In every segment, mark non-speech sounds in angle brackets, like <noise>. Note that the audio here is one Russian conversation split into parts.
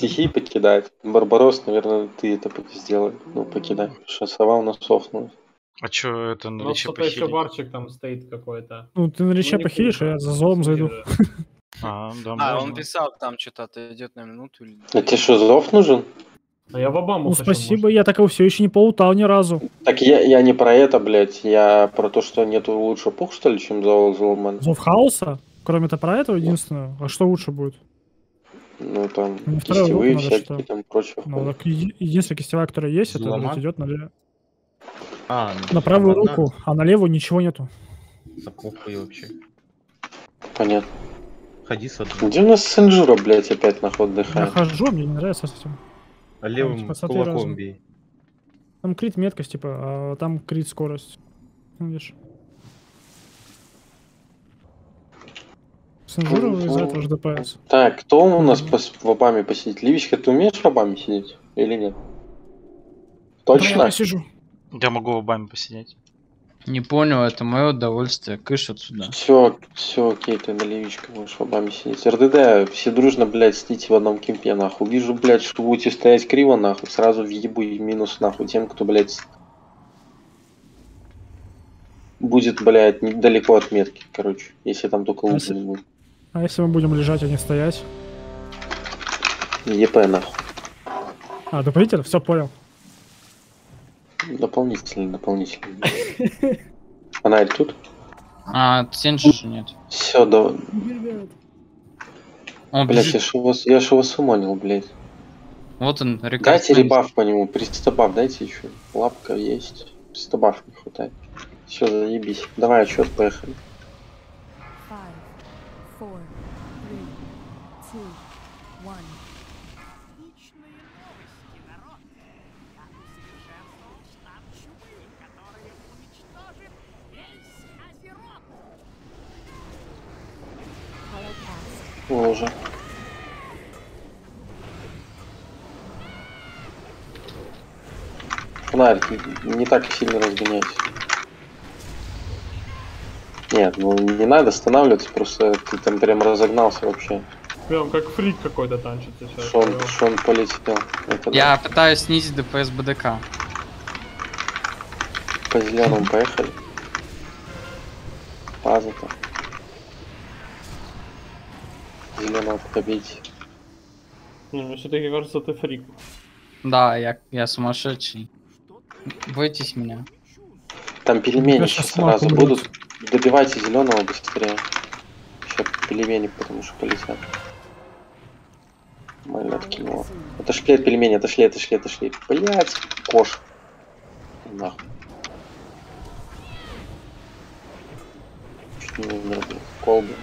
стихий покидать. Барбарос, наверное, ты это сделай. Ну, покидай. Потому что сова у нас софнулась. А чё это на Ну, лече что-то еще похилить? барчик там стоит какой-то. Ну, ты на рече не похилишь, а я за золом зайду. <laughs> А, да, А, он писал, там что-то отойдет на минуту или... А тебе что, зов нужен? А я в Обаму Ну, хочу, спасибо, может. я такого все еще не полутал ни разу. Так я, я не про это, блядь. Я про то, что нету лучше пух, что ли, чем золок Золман. Зов хаоса? Кроме-то про этого единственное. А что лучше будет? Ну, там, Ну, кистевые надо, всякие, что? там, прочее. Ну, так еди- единственная кистевая, которая есть, это блядь, идет на, А, на правую одна. руку, а на левую ничего нету. Да похуй вообще. Понятно. Ходи с одной. Где у нас Сенджура, блядь, опять наход Я отдыхает? хожу, мне не нравится с этим. А левым типа, смотри, кулаком бей. Там крит меткость, типа, а там крит скорость. Ну, Видишь? Из этого же ДПС. Так, кто у нас пос- в Обаме посидит? Ливичка, ты умеешь в Обаме сидеть или нет? Да, я Точно? посижу. Я могу в Обаме посидеть. Не понял, это мое удовольствие. Кыш отсюда. Все, все, окей, ты на Ливичка можешь в Обаме сидеть. РДД, все дружно, блядь, сидите в одном кемпе, нахуй. Вижу, блядь, что будете стоять криво, нахуй, сразу въебу и минус, нахуй, тем, кто, блядь, будет, блядь, недалеко от метки, короче, если там только лучше будет. А если мы будем лежать, а не стоять? ЕП, нахуй. А, дополнительно? Все, понял. Дополнительно, дополнительно. <laughs> Фонарь тут? А, Сенджи же нет. Все, да, Он блядь, я ж его, я ж его сумонил, блядь. Вот он, рекорд. Дайте ребаф по нему, пристабаф дайте еще. Лапка есть, пристабаф не хватает. Все, заебись. Давай отчет, поехали. Фонарь, ты не так сильно разгоняйся. Нет, ну не надо останавливаться, просто ты там прям разогнался вообще. Прям как фрик какой-то танчит сейчас. Что он, что он полетел. Это Я пытаюсь снизить ДПС БДК. да. По зеленому поехали. Паза-то. Зеленого победить. Не, мне все-таки кажется, ты фрик. Да, я, я сумасшедший. Бойтесь меня. Там пельмени сейчас сразу убьет. будут. Добивайте зеленого быстрее. Сейчас пельмени, потому что полетят. Больно откинуло. Отошли от пельмени, отошли, отошли, отошли. Блять, кош. Нахуй. Чуть не умер, блин. Колбы.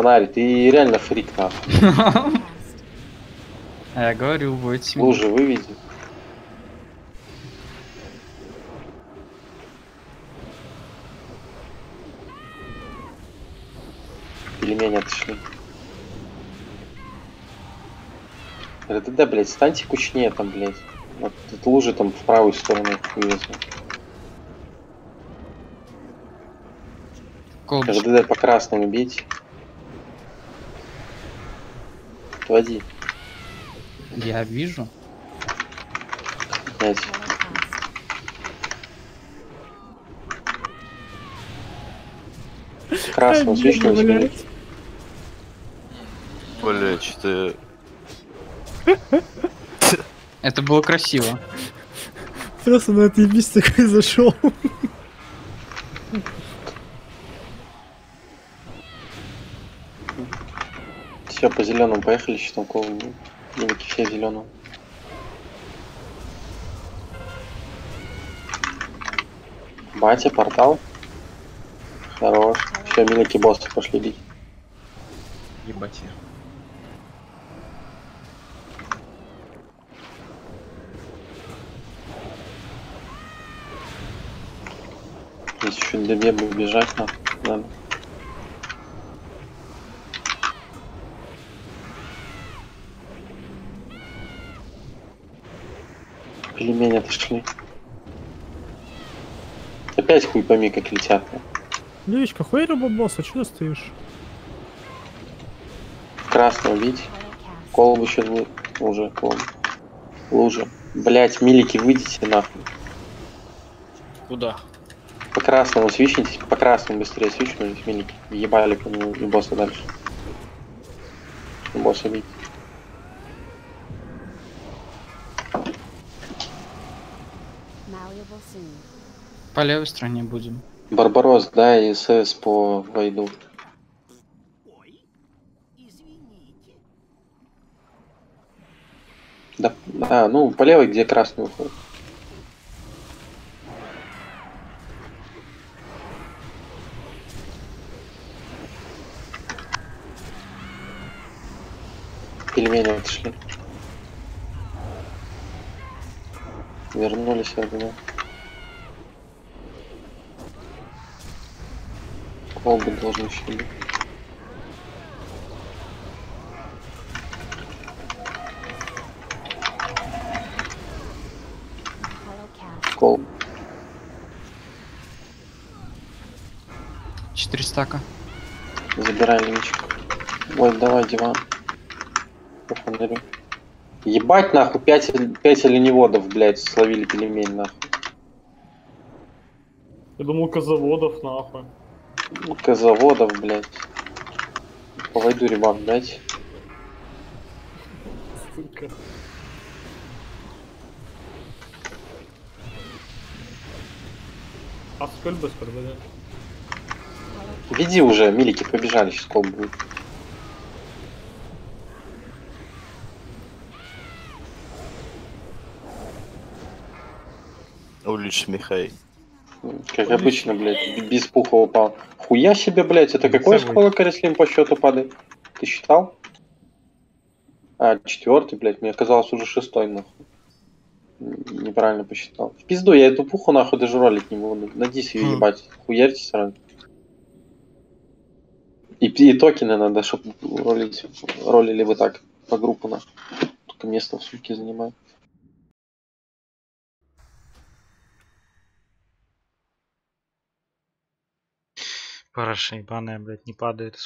Фонарь, ты реально фрик, нахуй. <laughs> Я говорю, меня. Лужи выведи. Пельмени отошли. РДД, блядь, станьте кучнее там, блядь. Вот тут лужи там в правую сторону. Колбочка. РДД по красному бейте. Отводи, Я вижу. Красного свечного блядь. возьми. Бля, что Это было красиво. Просто на отъебись такой <laughs> зашел. Все, по зеленому поехали, щитовковому. Мимики все зеленому. Батя, портал. Хорош. Все, милики босса пошли бить. Ебать. Здесь еще до веба убежать. Надо. Пельмени отошли. Опять хуй пойми, как летят. Левичка, хуй робобосса, что стоишь? красного cast. Колбу сейчас будет. Уже колбу. Лужа. Блять, милики, выйдите нахуй. Куда? По красному свищитесь, по красному быстрее свищнулись, милики. Ебали по нему и босса дальше. И босса бить. По левой стороне будем. Барбарос, да, и СС по войду. Ой. Да, да, ну, по левой, где красный уходит. Пельмени отошли. Вернулись, я думаю. Колбы должны еще быть. Колб. 4 стака. Забирай линчик. Ой, давай диван. По фонарю. Ебать нахуй, 5, 5 оленеводов, блядь, словили пельмень нахуй. Я думал, козаводов нахуй. Ну, Козаводов, блядь. По войду ребят, дайте. Сука. А сколь без продает? Веди уже, милики побежали, сейчас колб будет. Улич Михай. Как обычно, блядь, б- без пуха упал. Хуя себе, блядь, это какой Лицевой. скола Карислим по счету падает? Ты считал? А, четвертый, блядь, мне казалось уже шестой, нахуй. Неправильно посчитал. В пизду, я эту пуху нахуй даже ролить не буду. Надись ее ебать. Хуярьте сразу. И, и токены надо, чтобы ролить, ролили вы так по группу на. Только место в сумке занимает. Параша ебаная, блядь, не падает.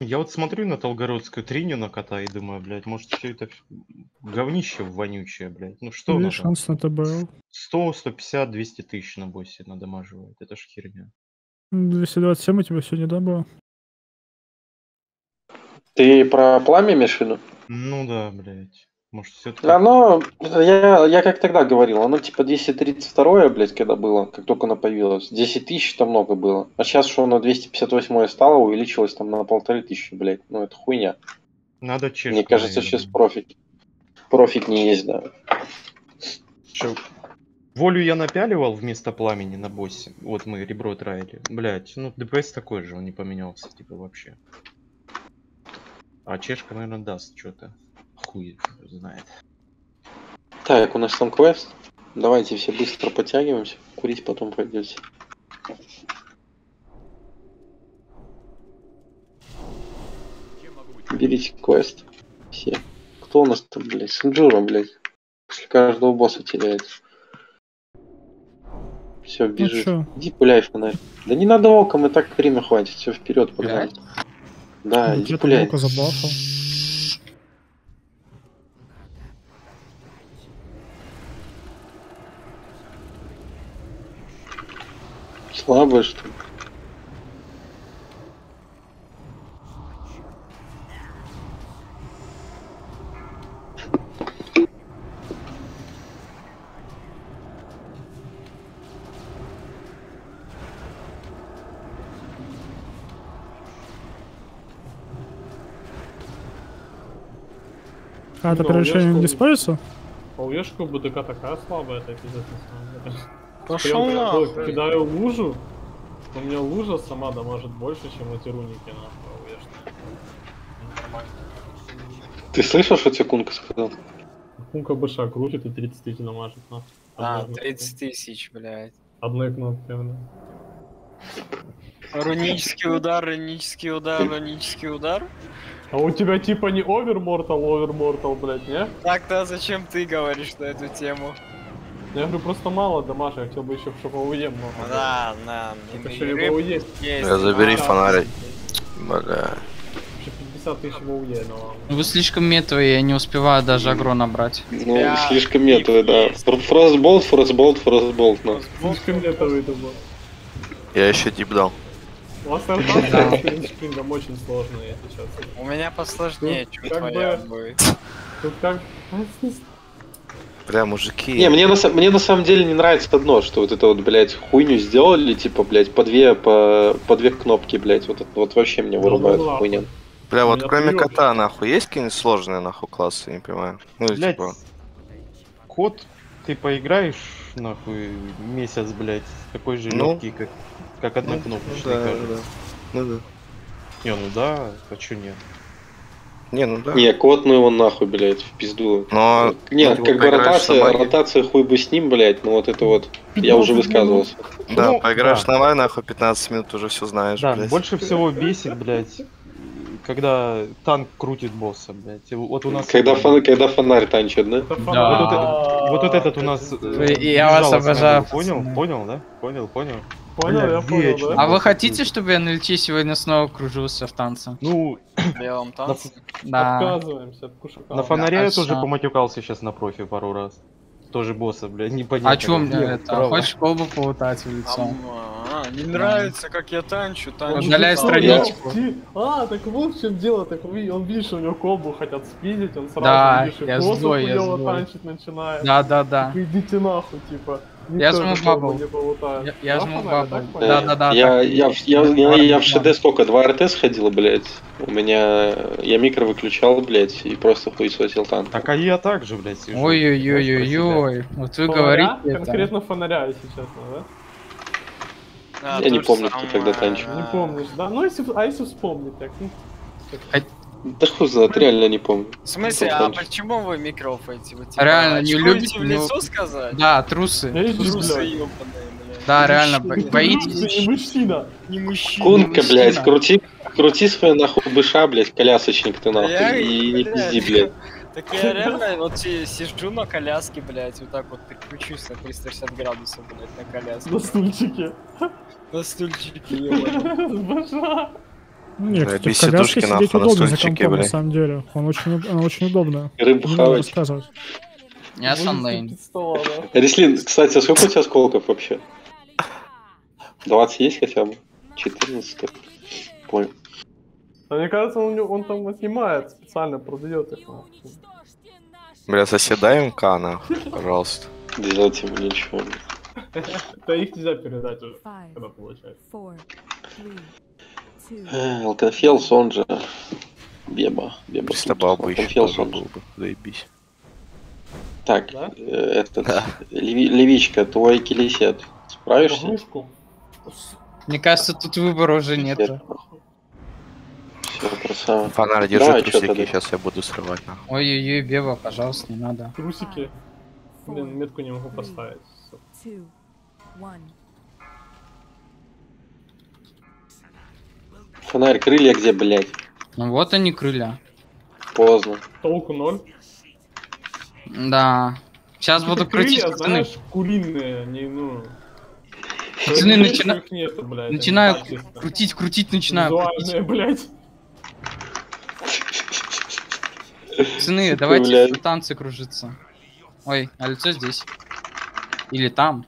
Я вот смотрю на Толгородскую триню на кота и думаю, блядь, может все это говнище вонючее, блядь. Ну что Видишь, надо? шанс на ТБЛ. 100, 150, 200 тысяч на боссе надамаживает. Это ж херня. 227 у тебя сегодня, да, было? Ты про пламя имеешь в виду? Ну да, блядь. Может все-таки... Оно, я, я как тогда говорил, оно типа 232, блядь, когда было, как только оно появилось. 10 тысяч там много было. А сейчас что оно 258 стало, увеличилось там на полторы тысячи, блядь. Ну это хуйня. Надо чешку, Мне кажется, наверное. сейчас профит. Профит не есть, да. Чё, Волю я напяливал вместо пламени на боссе. Вот мы ребро траили. Блять, ну ДПС такой же, он не поменялся, типа, вообще. А чешка, наверное, даст что-то. Хуй знает. Так, у нас там квест. Давайте все быстро подтягиваемся. Курить потом пойдете. Берите квест. Все. Кто у нас там, блядь? Синджура, блядь. После каждого босса теряется. Все, Ну бежит. чё? Иди пуляй фонарь. Да не надо оком, и так время хватит. Все вперед, погнали. Да, Ну, иди пуляй. Что ли? А, это Ну, превращение я не диспарится? У БДК такая слабая, это пиздец на самом деле. Пошел такой, Кидаю лужу, у меня лужа сама дамажит больше, чем эти руники нахуй Ешки. Нормально. Ты слышал, что тебе Кунка сказал? Кунка быша крутит и 30 тысяч дамажит нахуй. А, Одной 30 тысяч, блядь. Одной кнопкой, бля. Рунический удар, рунический удар, рунический удар. А у тебя типа не овермортал, овермортал, блядь, не? Так-то зачем ты говоришь на эту тему? Я говорю, просто мало дамажа, я хотел бы еще, чтобы АУЕ много. было. Да, да. Это и еще и в рыб АУЕ. есть, Я забери Да, фонарик. Бля. Бля. Вообще 50 тысяч в АУЕ, но. Ну, Вы слишком метовые, я не успеваю даже агро набрать. Ну, Да, слишком и метовый, да. Фростболт, фростболт, фростболт, ну. Слишком летовый это был. Я еще дип дал. У вас артакция с гринспрингом очень сложная, я сейчас. У меня посложнее, чем как твоя бы- будет. Тут как... <laughs> Бля, мужики. Не, мне на, мне на самом деле не нравится одно, что вот это вот, блядь, хуйню сделали, типа, блядь, по две, по, по две кнопки, блядь, вот это вот вообще мне Ну, вырубает ну, хуйня. Бля, вот кроме прёт. кота, нахуй, есть какие-нибудь сложные, нахуй, классы, я не понимаю. Ну, Блять, типа, кот, ты поиграешь, нахуй, месяц, блять, такой же Ну. легкий, как, как однокнопочный, да, кажется. да. Ну да. Не, ну да, а чё нет? Не, ну да. Не, кот, ну его нахуй, блядь, в пизду. Но Нет, ну, как бы ротация, ротация хуй бы с ним, блядь, ну вот это вот, я уже высказывался. Да, Ну, поиграешь да. на лай, нахуй, 15 минут уже все знаешь, Да, блядь. больше всего бесит, блять, когда танк крутит босса, блять. Вот у нас... Когда, фон- когда фонарь танчит, да? Это Вот, вот вот, этот у нас... э, я вас обожаю, Понял, понял, да? Понял, понял. Понял, Бля, я понял, да? А вы хотите, чтобы я на Ильиче сегодня снова кружился в танце? Ну, В белом танце. Да. Отказываемся от кушака. на фонаре а я тоже поматюкался сейчас на профи пару раз. Тоже босса, блядь, непонятно. А чё как мне делать, это? Хочешь колбу полутать в лицо? А, не нравится, как я танчу, танчу. Удаляй танчу. страничку. А, так вот в чем дело, так он видишь, у него колбу хотят спиздить, он сразу Да, видишь, я злой, я злой. танчить начинает. Да, да, да. Идите нахуй, типа. Я жму бабл. Я, я Да, жму бабл. Да, да, да. я, так. я, в- я, я, я в. ШД сколько, два РТ сходил, блядь. У меня, я микро выключал, блядь, и просто хуесосил танк. Так а я так же, блядь, сижу. Ой-ой-ой-ой-ой. Вот вы говорите. Конкретно фонаря, если честно, да? А, Я не помню, кто когда танчил. Не помнишь, да? Ну, если, а если вспомнить, так, ну, Да хуй знает, реально не помню. В смысле, а почему вы микрофаете? Вы типа Реально, не любите, в ну- лицо сказать? Да, трусы. иди, Трусы ёбаные. Да, реально, бо- Ты не боитесь? мужчина. Не мужчина. Кунка, блядь, крути, крути свою нахуй быша, блядь, колясочник ты нахуй, и не блядь. пизди, блядь. Так я реально вот си- сижу на коляске, блядь, вот так вот прикручусь на 360 градусов, блядь, на коляске. На стульчике. На стульчике, <laughs> ёбаный. Боже. Нет, Бля, в коляске сидеть удобно за компом, на самом деле. Он очень, она очень удобная. Рыбу хавать. рассказывать. Я Санлейн. Рислин, кстати, а сколько у тебя осколков вообще? 20 есть хотя бы? 14 только. Понял. А мне кажется, он, он там снимает, специально продает их. Бля, соседа МК, нахуй, пожалуйста. Делать ему ничего. <laughs> Да их нельзя передать уже, когда получается. Two, Э, он же Беба. Беба. Пристабал бы еще тоже он же. был бы, заебись. Так, Да? э, этот, Леви- Левичка, твой килисет. Справишься? Игрушку. Мне кажется, тут выбора уже нет. Все, красава. Фонарь, держи Давай, трусики, сейчас я буду срывать, нахуй. Ой-ой-ой, Беба, пожалуйста, не надо. Трусики. Блин, метку не могу поставить. two, one. Фонарь, крылья где, блядь? Ну вот они крылья. Поздно. Толку ноль. Да. Сейчас буду крутить, Крылья, пацаны. знаешь, куриные, не, ну... Пацаны, начина- нету, блядь, они Начинаю чисто. крутить, крутить, начинаю крутить. Блядь. Пацаны, давайте блядь. танцы кружиться. Ой, а лицо здесь. Или там.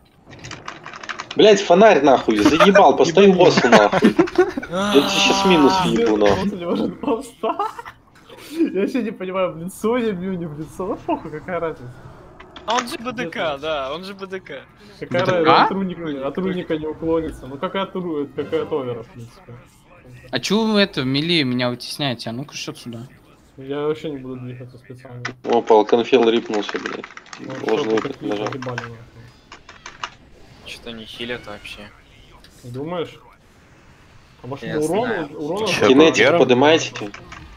Блядь, фонарь нахуй, заебал, <laughs> поставь босса нахуй. Я тебе сейчас минус нахуй. Не может повстать. Я вообще не понимаю, в лицо я бью, не в лицо. Ну похуй, какая разница. А он же БДК, да, он же БДК. Какая разница, от руника, от руника не уклонится. Ну какая от какая от овера, в принципе. А чё вы это, мили, меня вытесняете? А ну-ка, что сюда? Я вообще не буду двигаться специально. Опа, алконфел рипнулся, блядь. Вот, Ложный нажал. Что-то не хилят вообще. Думаешь? А может Я урон, урон Кинетик подымайте.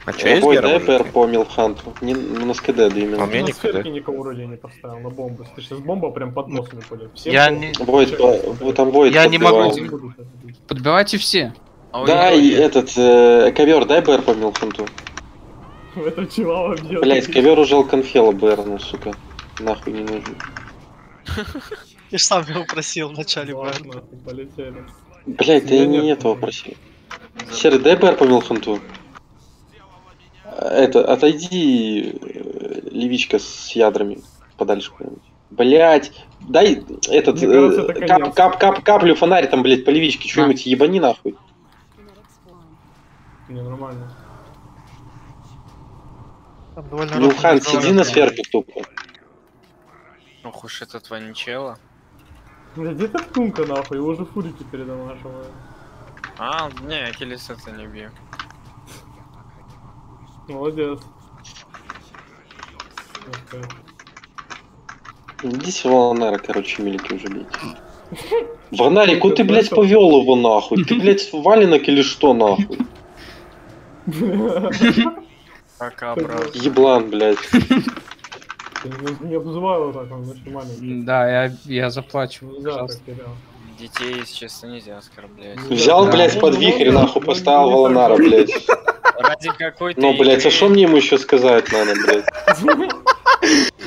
А чё есть дай? ПР по Милханту. Не, не на СКД, да А именно. мне на никогда. сферке никого вроде не поставил, на бомбу. Ты сейчас бомба прям под носом пойдет. Всем Я не... Войд, по- вот там Войд Я не могу подбивал. Не бить. Подбивайте все. А Да, и этот, э, ковер, дай БР по Милханту. Это бьет. Блять, ковер уже алконфела БР, ну сука. Нахуй не нужен. <laughs> Я ж сам его просил в начале полетели. Блять, да я не этого просил. Серый, дай БР по Милханту. Это, отойди, э, левичка с ядрами подальше куда-нибудь. Блять, дай этот, кажется, это э, кап, кап, кап, каплю фонарь там, блять, по левичке, что-нибудь ебани нахуй. Не, нормально. Там довольно Милхан, сиди на сферке тупо. Ох уж этот Ваничела. Бля, где ты ткнул-то нахуй? Его уже фурики передонашивают. А, не, Акелис это не бью. Молодец. Окей. Иди с Валанара, короче, милики уже бейте. <laughs> Варнарик, куда ты, блядь, повел его нахуй? Ты, блядь, <laughs> валенок или что нахуй? Пока, брат. Еблан, блядь. <laughs> Не, не обзывай его так, он очень маленький. Да, я, я заплачу. Нельзя так. Детей, если честно, нельзя оскорблять. Взял, Да. блядь, под вихрь, нахуй, поставил Валанара, блядь. Ради какой-то Ну, блядь, а что мне ему еще сказать надо, блядь?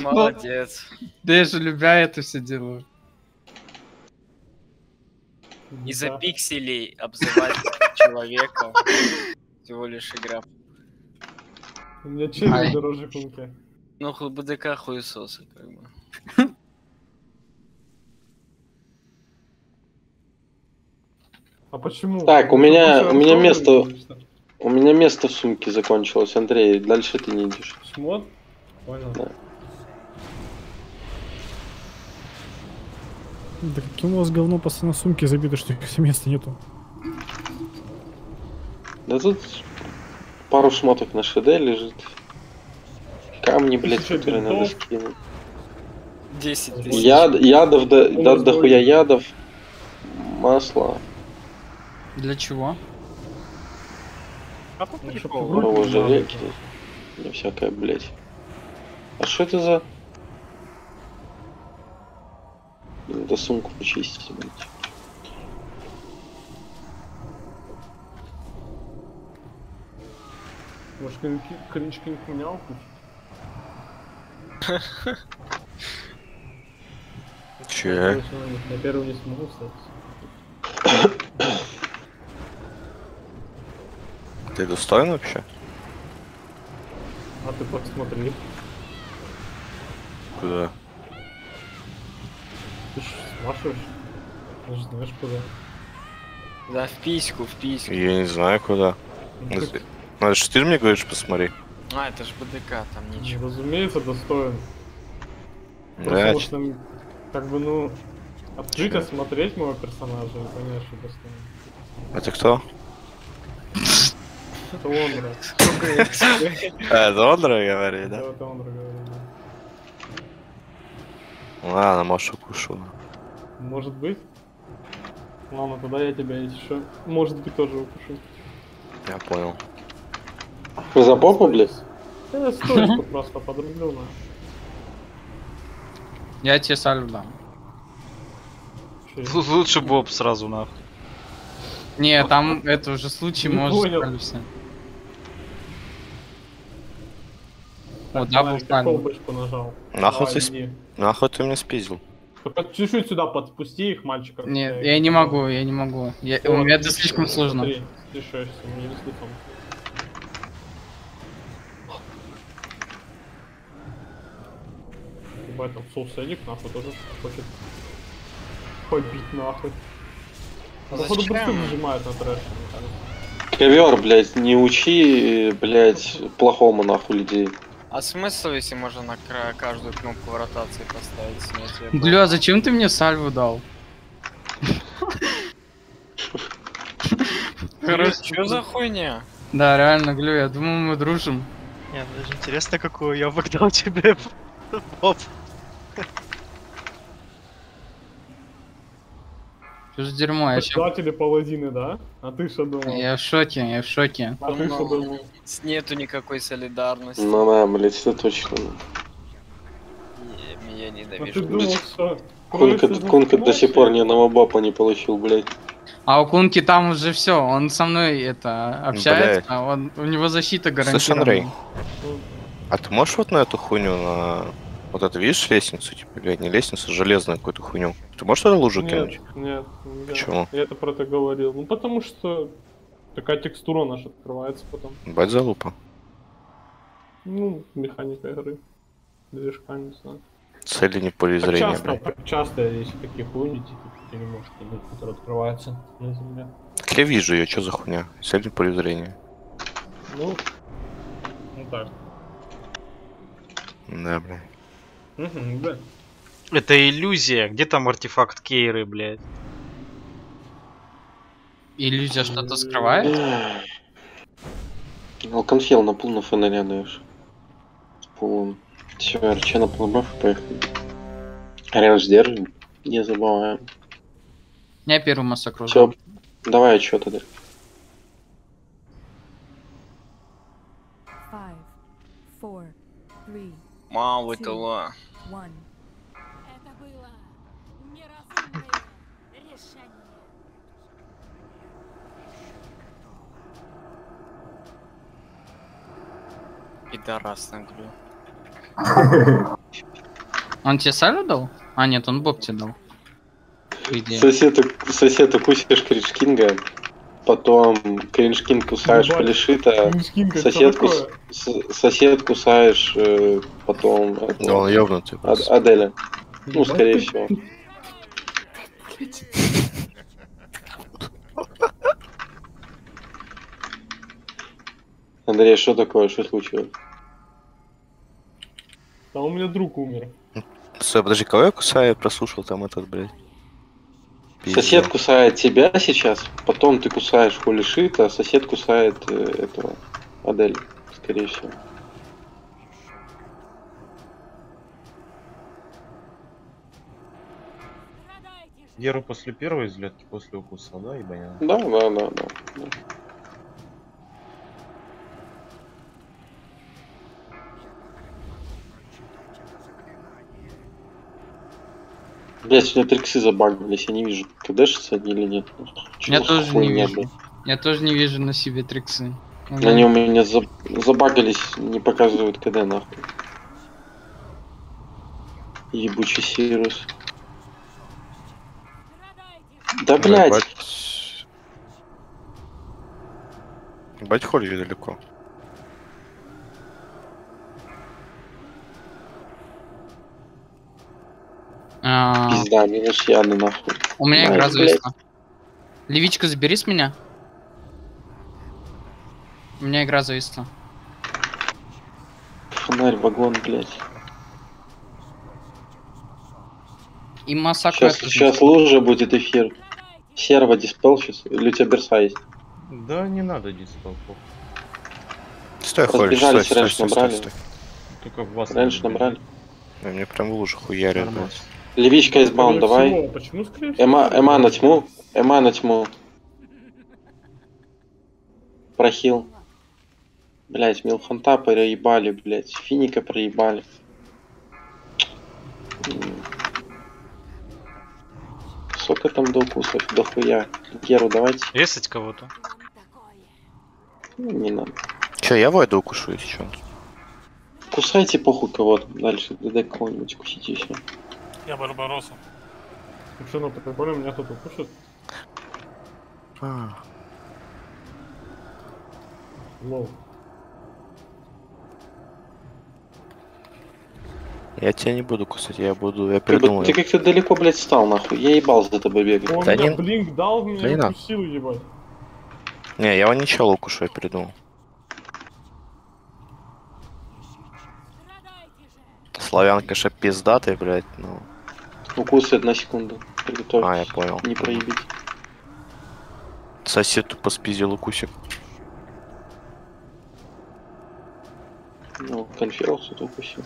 Молодец. Да я же любя это все делаю. Из-за Да. пикселей обзывать <laughs> человека. Всего лишь игра. У меня Ай. дороже кунки. Ну, ху- БДК хуесосы, как бы. А почему? Так, у меня- у меня место-. У меня место в сумке закончилось, Андрей, дальше ты не идешь. Шмот? Понял. Да. Да каким у вас говно постоянно сумки забиты, что их места нету. Да тут пару шмоток на ШД лежит. Камни, блядь, Слушай, которые надо бинтов? скинуть. 10 тысяч. Яд, ядов, да, да, дохуя ядов, масла, Для чего? А по Ну, приколу. надо было. и всякое, блядь. А что это за... Надо сумку почистить, блядь. Может, клинки- клинчики не поменял? Че? Я первый не смогу стать. Ты достоин вообще? А ты посмотри. Куда? Ты ж спрашиваешь. Ты же знаешь куда. Да, в письку, в письку. Я не знаю куда. Ну, ж ты мне говоришь, посмотри. А, это же БДК, там ничего. Разумеется, достоин. Да, Потому что, как бы, ну, открыть Чё? осмотреть моего персонажа и понять, что достоин. Это кто? Это он, брат. <laughs> А, это Ондра говорит, Да, да? это он говорит. да. Ладно, может укушу. Может быть. Ладно, тогда я тебя еще, может быть, тоже укушу. Я понял. За попу, блядь? Я стойку просто подрублю, на. Я тебе сальву дам. Лучше Боб сразу нахуй. Не, там это уже случай, Не может понял. О, так, бабл нажал. Нахуй Давай, ты, сп- иди. нахуй ты меня спиздил? Только чуть-чуть сюда подпусти их, мальчиков. Нет, я не могу, я не могу. Я- у меня это слишком сложно. Смотри, не. Ебать, там соусеник нахуй тоже хочет побить нахуй. А походу Зачем? просто нажимает на трэш, мне кажется. Ковер, блядь, не учи, блядь, плохому нахуй людей. А смысл, если можно на кра- каждую кнопку в ротации поставить снятие? Бля, зачем ты мне сальву дал? Короче, что за хуйня? Да, реально, Глю, я думал, мы дружим. Не, ну даже интересно, какую я бы дал тебе. <laughs> Боб. Что за дерьмо, я, ща- Предатели паладины, да? А ты что думал? я в шоке, я в шоке. А ты что думал? С- Нету никакой солидарности. Ну да, блядь, это точно. Я- Я А ты ненавижу. думал, <laughs> что... Кунка, Кунка до сих пор ни одного бапа не получил, блядь. А у Кунки там уже все, он со мной это общается, Блядь. а он, у него защита Слышь, Андрей, гарантирована. а ты можешь вот на эту хуйню на Вот это видишь лестницу, типа, блядь, не лестницу, а железную какую-то хуйню. Ты можешь туда лужу Нет, кинуть? нет, нет. Почему? Я это про это говорил. Ну потому что такая текстура наша открывается потом. Бать залупа. Ну, механика игры. Движка, не знаю. Цели не поле Так зрения, часто, блядь. так часто есть такие хуйни, типа, ты не можешь понять, которые открываются на земле. Так я вижу ее, что за хуйня? Цель не поле зрения. Ну, ну так. Да, блядь. Угу, да. Это иллюзия. Где там артефакт Кейры, блядь? Иллюзия что-то скрывает? Алконфел на пул на фонаря даешь. Пул. Все, РЧ на полубаф поехали. Ренж держим. Не забываем. Я первый массакру. Все, давай отчет тогда. Five, four, three, Мало one. Это было неразумное решение. Пидорас наглю. <laughs> Он тебе салю дал? А, нет, он боб тебе дал. Сосед, сосед укусишь Кринжкинга, потом Кринжкинг кусаешь Ебать, Полишита, Кринжкинг, это сосед, что кус- с- сосед кусаешь, э, потом Да он ёбнутый просто. Аделя. Ну, Ебать скорее ты. всего. Андрей, что такое? Что случилось? Да у меня друг умер. Стой, подожди, кого я кусаю? Прослушал там этот, блядь. Пиздец. Сосед кусает тебя сейчас, потом ты кусаешь Холишита, а сосед кусает э, этого Адель, скорее всего. Геру после первой излетки, после укуса, да, ебаня? Да, да, да, да. да. Блять, сегодня триксы забагались, я не вижу, кдэшится они или нет. Чё Я тоже не вижу. блядь? Я тоже не вижу на себе триксы. Они у меня за- забагались, не показывают КД нахуй. Ебучий Сирус. Да блять. Ебать ходишь далеко. А, пизда, минус Яна нахуй. у меня игра блядь. зависла. Левичка, забери с меня. У меня игра зависла. Фонарь, вагон, блять. И массакр. Сейчас, сейчас лужа будет эфир. Серва диспел сейчас. Или у тебя берса есть? Да, не надо диспел. Стой, Разбежались, стой, стой, раньше стой, стой, набрали. стой. Только в вас Раньше набрали. Да, Мне прям в лужу хуярят, Нормально. блядь. Левичка из баун, давай. Почему? Эма, Эма на тьму. Эма на тьму. Прохил. Блять, Милфонта проебали, блять. Финика проебали. Сколько там до укусов? До хуя. Геру давайте. Резать кого-то. Ну, Не надо. Че, я войду укушу, если чё? Кусайте похуй кого-то. Дальше ДД кого-нибудь кусите все. Я Барбаросу. Ну что, ну прикольно, меня кто-то укушает. А, Лол. Я тебя не буду кусать, я буду, я придумаю. ты как-то далеко, блядь, стал, нахуй. Я ебал за тобой бегать. Он Да меня не- блинк дал, меня да не укусил, ебать. Не, я ничего укушу, я придумал. Славян, конечно, пиздатый, блядь, ну. Укусает на секунду. Приготовь. А, я понял. Не проебить. Сосед тупо спиздил укусик. Ну, конферал кто-то укусил.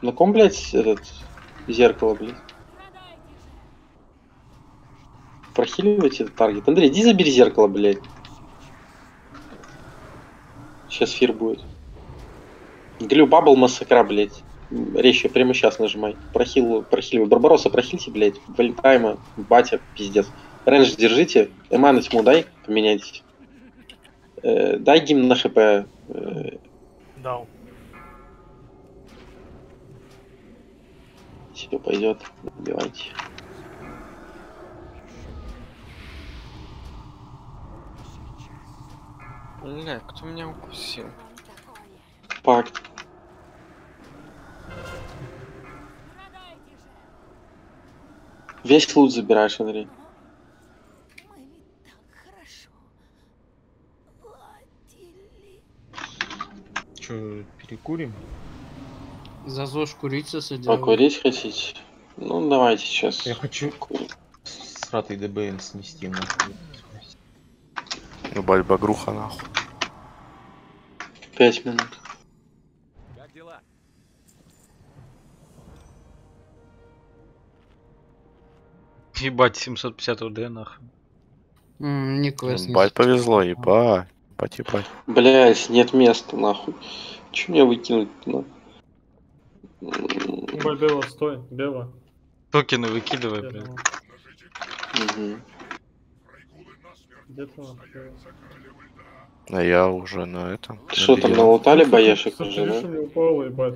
На ком, блядь, этот зеркало, блядь? Прохиливайте этот таргет. Андрей, иди забери зеркало, блядь. Сейчас фир будет. Глю бабл массакра, блядь. м, резче, прямо сейчас нажимай. Прохил, прохил, Барбароса прохильте, блядь. Вальтайма, батя, пиздец. Рейндж держите, эманы тьму дай, поменяйтесь. Э, дай гимн на хп. э, Дал. все пойдет, убивайте. Бля, кто меня укусил? Пакт. Весь лут забираешь, Андрей. Че, перекурим? За ЗОЖ курица садила. Покурить хотите? Ну, давайте сейчас. Я хочу с ратой ДБН снести нахуй. Ебать, багруха нахуй. Пять минут. Ебать, 750 УД нахуй. М, Не квест. не Ебать, повезло, ебать. Ебать, ебать. Блять, нет места, нахуй. Че мне выкинуть, ну? Ой, Бева, стой, Бева. Токены выкидывай, Где ты? Мгм. Где ты вообще? А я уже на этом. Что там, налутали боешек уже, видишь, да? у меня упало, ебать.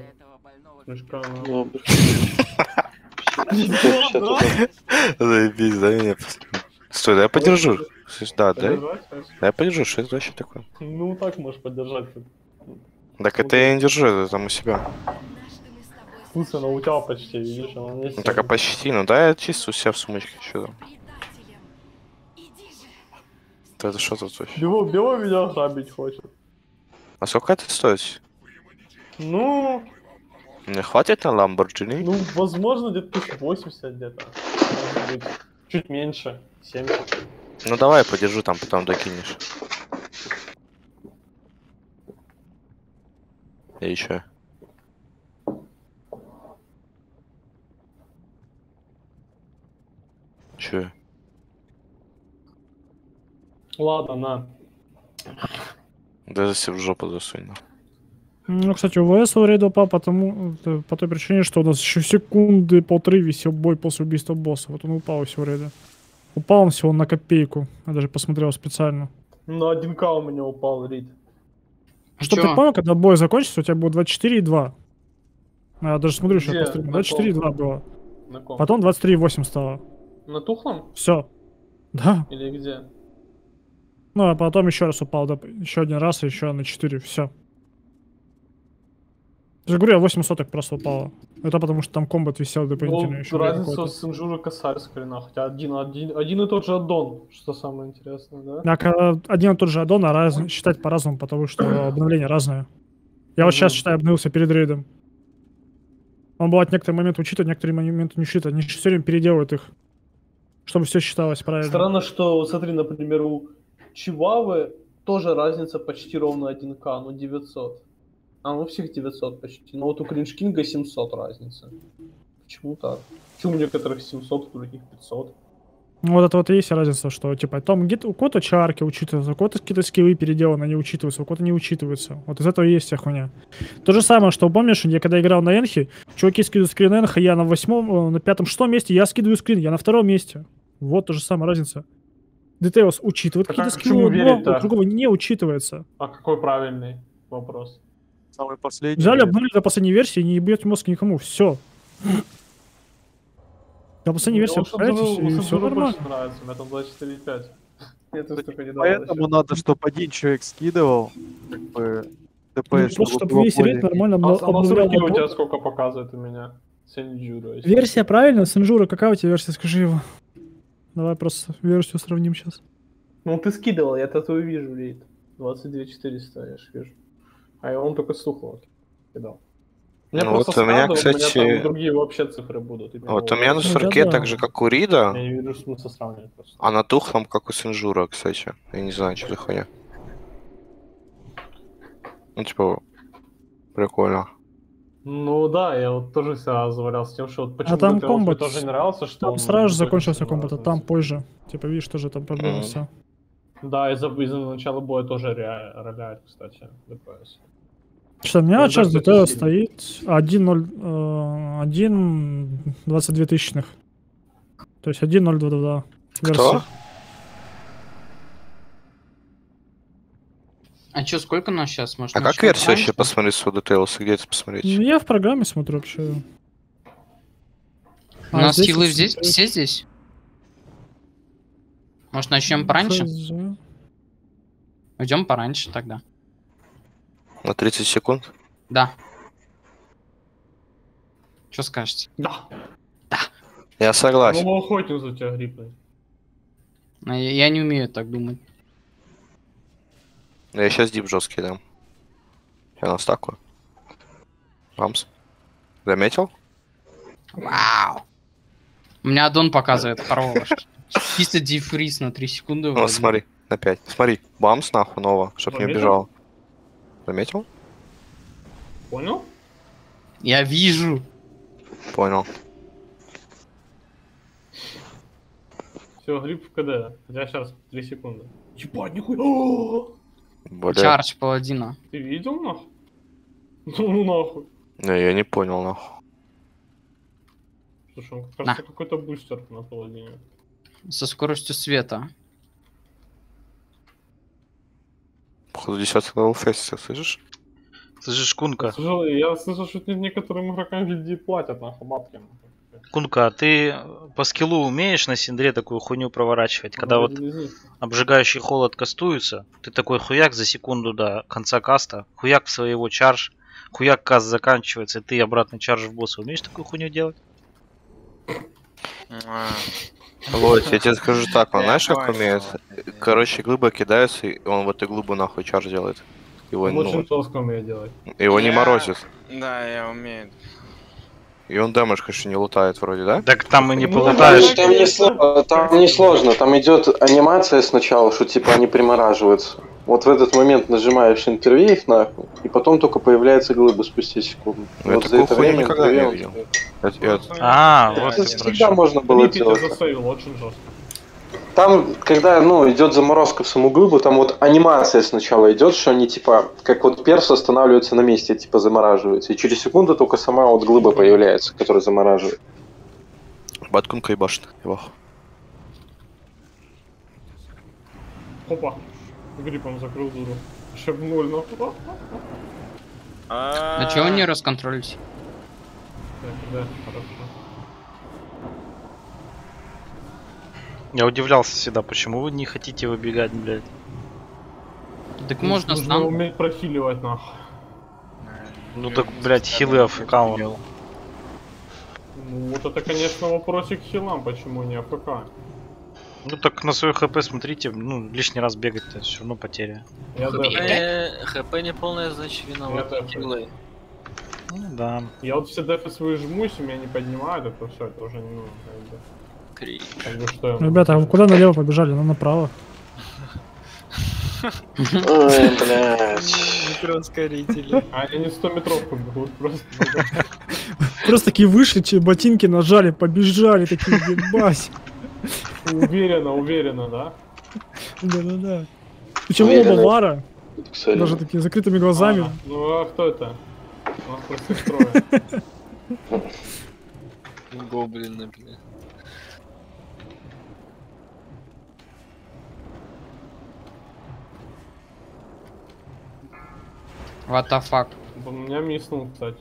Мешка, на. Добре. 750 уже. Заебись, да меня. Стой, дай я подержу. Да, Ась? Дай я подержу, что это вообще такое? Ну, так можешь поддержать. Так это я не держу, это там у себя. Слушай, она у тебя почти, видишь, она не Ну так а почти, ну да, я чисто у себя в сумочке, что там. Это что тут вообще? Бело, Бело меня грабить хочет. А сколько это стоит? Ну, Мне хватит на Lamborghini? ну, возможно, где-то 1080 где-то. Чуть меньше. 70. Ну давай, подержу, там потом докинешь. И еще. Че? Ладно, на. Даже себе в жопу засунь. Ну, кстати, УВС рейд упал потому, э, по той причине, что у нас еще секунды полторы висел бой после убийства босса. Вот он упал всего рейда. Упал он всего на копейку. Я даже посмотрел специально. На 1к у меня упал рид. Что Чё? ты понял, когда бой закончится, у тебя будет 24 и 2. Я даже смотрю сейчас Где? по стриму. На 24 и ком? 2 было. На ком? Потом 23 и 8 стало. На тухлом? Все. Да. Или где? Ну, а потом еще раз упал, да, еще один раз, еще на 4, все. Я же говорю, я 8 соток просто упало. Это потому что там комбат висел дополнительно Ну, еще. разница с инжура нахуй. У тебя один, один, один и тот же аддон, что самое интересное, да? Так, а, один и тот же аддон, а раз, считать по-разному, потому что <coughs> обновления разные. Я вот сейчас, считаю, обновился перед рейдом. Он бывает некоторые моменты учитывает, некоторые моменты не учитывает. Они все время переделывают их, чтобы все считалось правильно. Странно, что, смотри, например, у Чивавы тоже разница почти ровно 1к, ну 900. А, ну всех 900 почти. Но вот у Криншкинга 700 разница. Почему так? Почему у некоторых 700, у других 500? Ну, вот это вот и есть разница, что, типа, там где-то у кого-то чарки учитываются, у кого-то какие-то скиллы переделаны, они учитываются, у кого-то не учитываются. Вот из этого и есть вся хуйня. То же самое, что, помнишь, я когда играл на Энхе, чуваки скидывают скрин Энха, я на восьмом, э, на пятом, шестом месте, я скидываю скрин, я на втором месте. Вот то же самая разница. Details учитывает Так какие-то а скиллы, но у другого не учитывается. А какой правильный вопрос? Самый последний. Взяли, блядь. обнулили до последней версии, не бьете мозг никому, все. До последней версии Сабзуру- и все нормально. нравится, у меня там 24,5. Мне тут столько не дало Поэтому надо, чтобы один человек скидывал, как бы, Ну, ДПС, просто, чтобы весь рейд нормально А, а обновлял сурке у тебя сколько показывает у меня? Сенджура. Версия правильная, Сенжура, какая у тебя версия, скажи его. Давай просто версию сравним сейчас. Ну ты скидывал, я тату вижу, Лид. 22 400, я ж вижу. А он только слухал кидал. Мне Ну вот у меня, сразу, у кстати, меня там другие вообще цифры будут. Вот у меня на вот. сурке да. так же, как у Рида, Я не вижу смысла сравнивать просто. а на тухлом, как у Синжура, кстати. Я не знаю, что за хуйня. Ну, типа, прикольно. Ну да, я вот тоже себя завалялся тем, что вот почему А там комбат. тоже не нравился, что Там он сразу же закончился комбат, а там позже. Типа, видишь, тоже там проблема вся. Да, из-за из начала боя тоже роляет, кстати, ДПС. Что, у меня сейчас даже ДТ стоит 1.0, э, 1.22 тысячных. То есть 1.022. Кто? А чё, сколько нас сейчас? Может, А как версию вообще посмотреть с Details? Где это посмотреть? Ну, Я в программе смотрю вообще. У А, нас здесь хилы здесь? смотреть. Все здесь? Может, начнем пораньше? Хз. Уйдем пораньше тогда. На 30 секунд? Да. Что скажете? Да. Я согласен. Ну, охотник за тебя гриппой. А Я, я не умею так думать. Я сейчас дип жесткий дам. Я на стаку. Вамс. Заметил? Вау! У меня аддон показывает хорош. Чисто дефриз на 3 секунды. Ну, смотри, на 5. Смотри, бамс нахуй, нова, чтоб не Заметил? убежал. Заметил? Понял? Я вижу. Понял. Все, грипп в КД. Хотя сейчас 3 секунды. Ебать, нихуя. Бля. Чардж паладина. Ты видел нахуй? <laughs> Ну нахуй. Не, я не понял, нахуй. Слушай, он кажется какой-то бустер на паладине. Со скоростью света. Походу 10 левел фест, слышишь? Слышишь, Кунка? Слушай, я слышал, что не- некоторым игрокам гильдии платят нахуй бабки. Кунка, а ты по скиллу умеешь на Синдре такую хуйню проворачивать? Когда вот обжигающий холод кастуется, ты такой хуяк за секунду до конца каста, хуяк в своего чарж, хуяк каст заканчивается, и ты обратно чарж в босса. Умеешь такую хуйню делать? Вот, я тебе скажу так, он знаешь, как умеет? Короче, глыба кидается, и он в эту глыбу нахуй чарж делает. Его, очень ну, жестко умеет делать. его не морозит. Да, я умею. И он дэмэдж, конечно, не лутает вроде, да? Так там и не Ну, полутаешь. да, Там не, сло- там не сложно, там идет анимация сначала, что типа они примораживаются. Вот в этот момент нажимаешь интервейв нахуй, и потом только появляется глыба спустя секунду. Ну, я вот за это время никогда не видел. А, вот Это всегда можно было делать. засейвил очень жестко. Там, когда, ну, идет заморозка в саму глыбу, там вот анимация сначала идет, что они, типа, как вот перс останавливаются на месте, типа, замораживаются. И через секунду только сама вот глыба появляется, которая замораживает. Баткунка и башня. Ебах. Опа. Гриппом закрыл дуру. Ноль нахуй. А чего не расконтролите? Так, Да, хорошо. Я удивлялся всегда, почему вы не хотите выбегать, блядь. Так можно Нужно стан. уметь прохиливать нахуй. Ну так, блядь, хилы АФК он. Ну вот это, конечно, вопросик к хилам, почему не АФК. Ну так на свой хп смотрите, ну лишний раз бегать-то все равно потеря. Я, Хп. не полное, значит виноват. Хилы. Ну да. я вот все дефы свои жмусь, и меня не поднимают, это все, это уже не нужно. Крик. как бы что Ребята, а вы куда налево побежали? Ну направо. Ой, блядь. Микроускорители. А они не 100 метровку бегут, просто. <laughs> Просто такие вышли, че- ботинки нажали, побежали, такие, ебать. Уверенно, уверенно, да? Да-да-да. Причем Уверенно. оба вара, даже такие закрытыми глазами. А, ну а кто это? Нас просто трое. <laughs> Гоблины, бля. What the fuck? У меня миснул, кстати.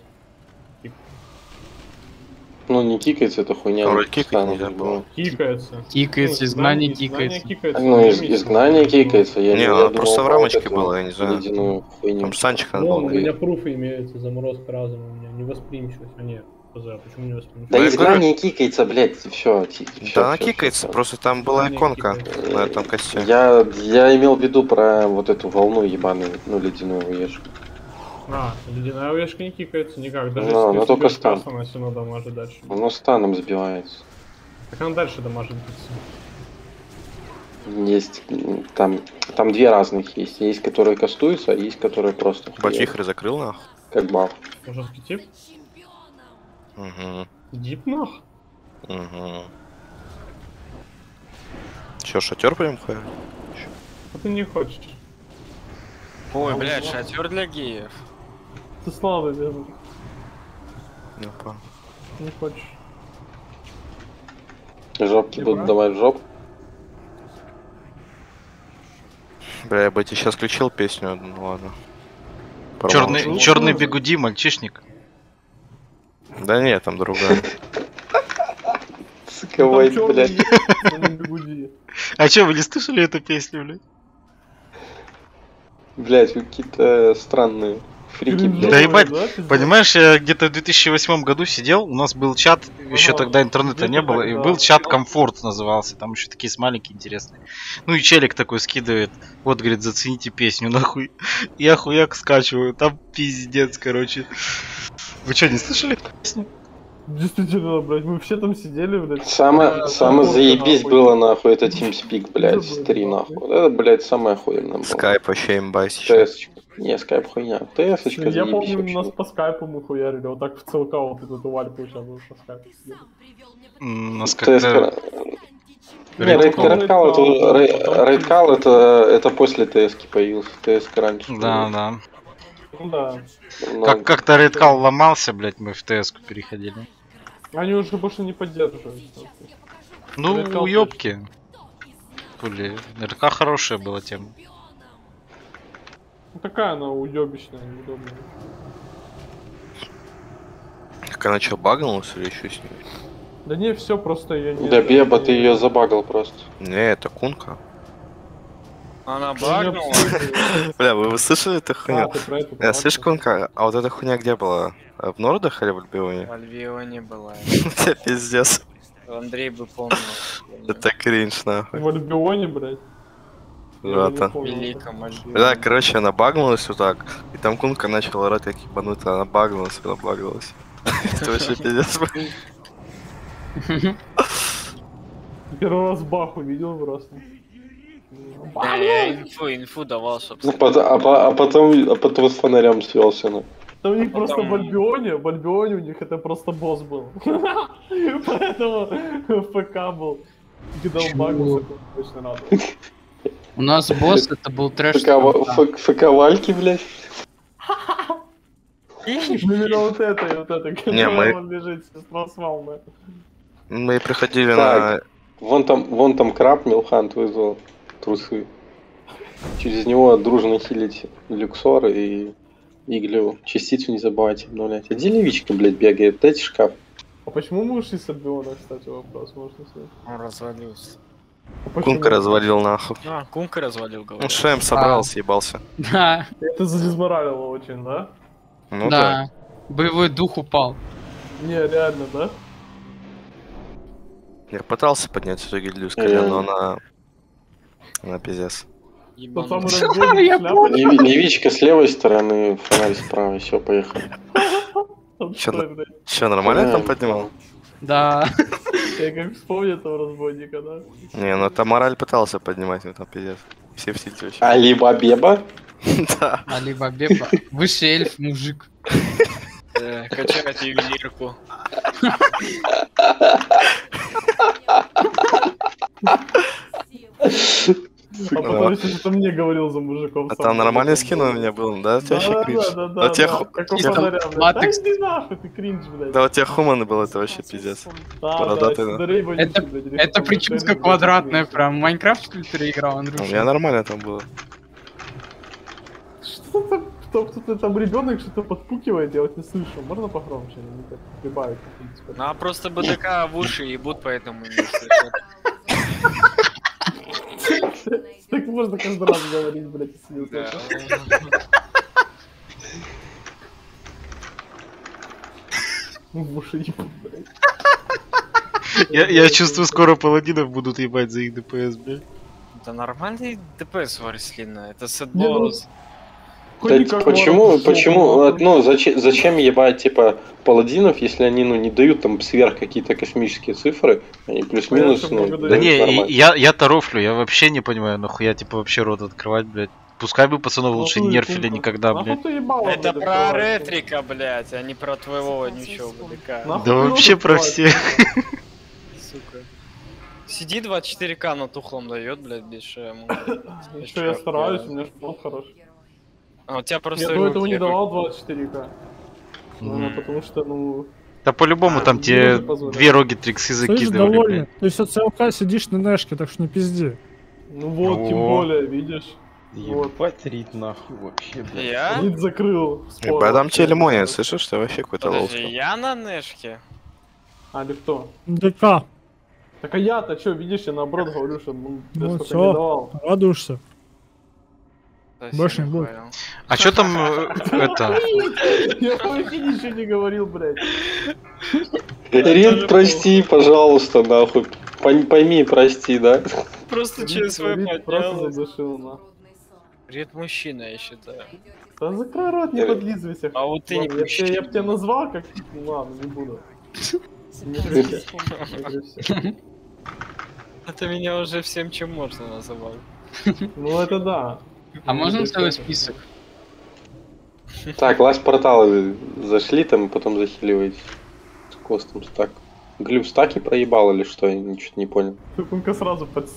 Ну, не кикается эта хуйня. Кикать стану, нельзя было. бы. Кикается. Кикается, Ну, изгнание изгнание кикается. Ну, из- изгнание кикается. Я Не, она думал, просто в рамочке была, я не знаю. Ледяную хуйню. Там Санчик надо Вон, было. у меня пруфы имеются, заморозка разума у меня, невосприимчивость. А нет, почему не Да? Ну, изгнание кикается, блядь, все. Да она кикается, просто там была иконка на этом косте. Я, я имел в виду про вот эту волну ебаную, ну, ледяную уешку. А, ледяная вешка не кикается никак, даже Ну, если только стан. она все равно дамажит дальше. Оно станом сбивается. Так она дальше дамажит биться. Есть там, там две разных есть. Есть, которые кастуются, а есть, которые просто вихрь закрыл нах. как баф. Жесткий тип? Угу. Дип нах? Угу. Че, шатер прям хуя? А ты не хочешь. Ой, блядь, шатер для геев. Ты слабый, верно? Опа. Не хочешь. Жопки будут давать в жопу. Бля, я бы тебе сейчас включил песню, ну ладно. Черный, черный бегуди, мальчишник. Да нет, там другая. Сука, Ну, блядь. А че, вы не слышали эту песню, блядь? Вы какие-то странные фрики, блядь. Да ебать? Понимаешь, я где-то в 2008 году сидел, у нас был чат, еще тогда интернета не было, и был чат Комфорт назывался, там еще такие смайлики интересные. Ну и челик такой скидывает, вот, говорит, зацените песню, нахуй. <laughs> Я хуяк скачиваю, там пиздец, короче. Вы что, не слышали эту песню? Действительно, блядь, мы все там сидели, блядь. Самое, Да, самое да, заебись нахуй. было, нахуй, это TeamSpeak, блядь, Да, с 3, блядь, нахуй. Это, блядь, самое охуенное было. Скайп вообще имба сейчас. ТС. Не, скайп хуйня. ТС Я заебись помню, вообще. нас по скайпу мы хуярили, вот так в ЦЛК вот эту сейчас мы по скайпу. М, Нас ТС. как-то... Не, Call это- Red Call это это после ТС появился. ТС раньше. Да, да. Ну да. Но- Как, как-то Red Call ломался, блядь, мы в ТС переходили. Они уже больше не поддерживают. Ну, уёбки. Были. РК хорошая была тема. Ну такая она уебищная, неудобная. Так она что, багнулась или еще с ней? Да не, все просто я не... Да Беба, ты ее забагал просто. Не, это кунка. Она Ну, я багнула. <laughs> Бля, вы, слышали эту хуйню? эту Э, слышь, кунка, а вот эта хуйня где была? Э, В Нордах или в Альбионе? В Альбионе была. <laughs> Это пиздец. Андрей бы помнил. Это кринж, нахуй. В Альбионе, блядь. В Альбионе. Да, короче, она багнулась вот так. И там кунка начала орать как ебанутая. Она багнулась, она багнулась. <laughs> Это вообще пиздец. Первый раз баху видел просто. Да, я инфу, инфу давал, Ну, собственно. пот- а, а потом, а потом с фонарем свелся. Ну. Да у них просто Потом- в Альбионе, в Альбионе у них это просто босс был. <laughs> Поэтому <laughs> ФК был. Когда он багался, то точно надо. У нас босс это был трэш. ФК, Вальки, блядь. Именно вот это и вот это, Не, мы- он с. Мы приходили на... Вон там, вон там краб Милхант вызвал трусы. Через него дружно хилить Люксор и Иглю. Частицу не забывайте обновлять. А где левичка, блядь, бегает? Дайте шкаф. А почему мы ушли с Альбиона, кстати, вопрос можно снять? Он развалился. А почему? Кунка развалил нахуй. А, Кунка развалил, Ну, говорят. Шем собрал, съебался. Да, Это задизморалило очень, да? Ну да. да. Боевой дух упал. Не, реально, да? Я пытался поднять эту гильдию с колен, но она... Она пиздец. Левичка <laughs> с левой стороны, фонарь справа. Все, поехали. Че, нормально там поднимал? Да. Я как вспомню этого разбойника, да? Не, ну там мораль пытался поднимать, ну там пиздец. Все в сети вообще. Алиба Беба? <laughs> Да. Алиба Беба. Высший эльф, мужик. Э, Качать ювелирку. <laughs> А потом еще что-то мне говорил за мужиком. А там нормальный скин у меня был, да? У тебя Да, да, кринж. да, да, А да. Как у. Да нахуй, ты кринж, блядь. Да у тебя хуманы был, это вообще пиздец. Это, что прическа квадратная, прям. Майнкрафт, что ли, ты играл, У меня нормально там было. Что там, кто- кто-то там ребенок что-то подпукивает, я вот не слышу. Можно погромче? Не так прибавить. в принципе. Ну а просто БДК в уши ебут, поэтому не слышат. <laughs> Так можно каждый раз говорить, блядь, если не Да. Ну, в уши ебут, блядь. Я, я чувствую, скоро паладинов будут ебать за их ДПС, блядь. Это нормальный ДПС у Арслина. Это Не, ну. Хоть Да почему, почему, ну, зачем, зачем ебать, типа, паладинов, если они, ну, не дают там сверх какие-то космические цифры, они плюс-минус, ну, Да не, нормально. я, я торофлю, я вообще не понимаю, нахуя, типа, вообще рот открывать, блядь. Пускай бы пацанов лучше Нахуй, нерфили никогда, блядь. Это блядь, про ретрика, блядь, а не про твоего БДК. Нахуй Да вообще про всех. Сиди 24к на тухлом дает, блядь, без шема. Что я стараюсь, у меня же фон хороший. А у тебя просто... Я до этого не давал 24к. Ну, Мгм. потому что, ну... Да по-любому там тебе две рогитриксы Слышь, закидывали, довольный. блядь. Ты все ЦЛК сидишь на Нэшке, так что не пизди. Ну вот, тем более, видишь. Вот. Ебать рит нахуй вообще, блядь. Я? Лид закрыл. Ебать, там тебе лимония, слышишь, ты вообще какой-то Подожди, лоу. я на Нэшке? А, или кто? ДК. Так а я-то что, видишь, я наоборот говорю, что ну, я Ну столько всё. не давал. Радуешься. Больше не будет. А что там э, это? Я вообще ничего не говорил, блядь. Рин, прости, пожалуйста, нахуй. Пойми, прости, да? Просто через свой Рид просто поднялась. задушил, на. Ред мужчина, я считаю. Да закрой рот, не подлизывайся. А вот ты не Ладно, я, б тебя- я бы тебя назвал как... Ладно, не буду. Это меня уже всем, чем можно называл. Ну это да. А можно целый список? <laughs> Так, ласт порталы зашли там и потом захиливаетесь. С костом стак. Глюк стаки проебал или что? Я ничего не понял. Тупунка сразу под...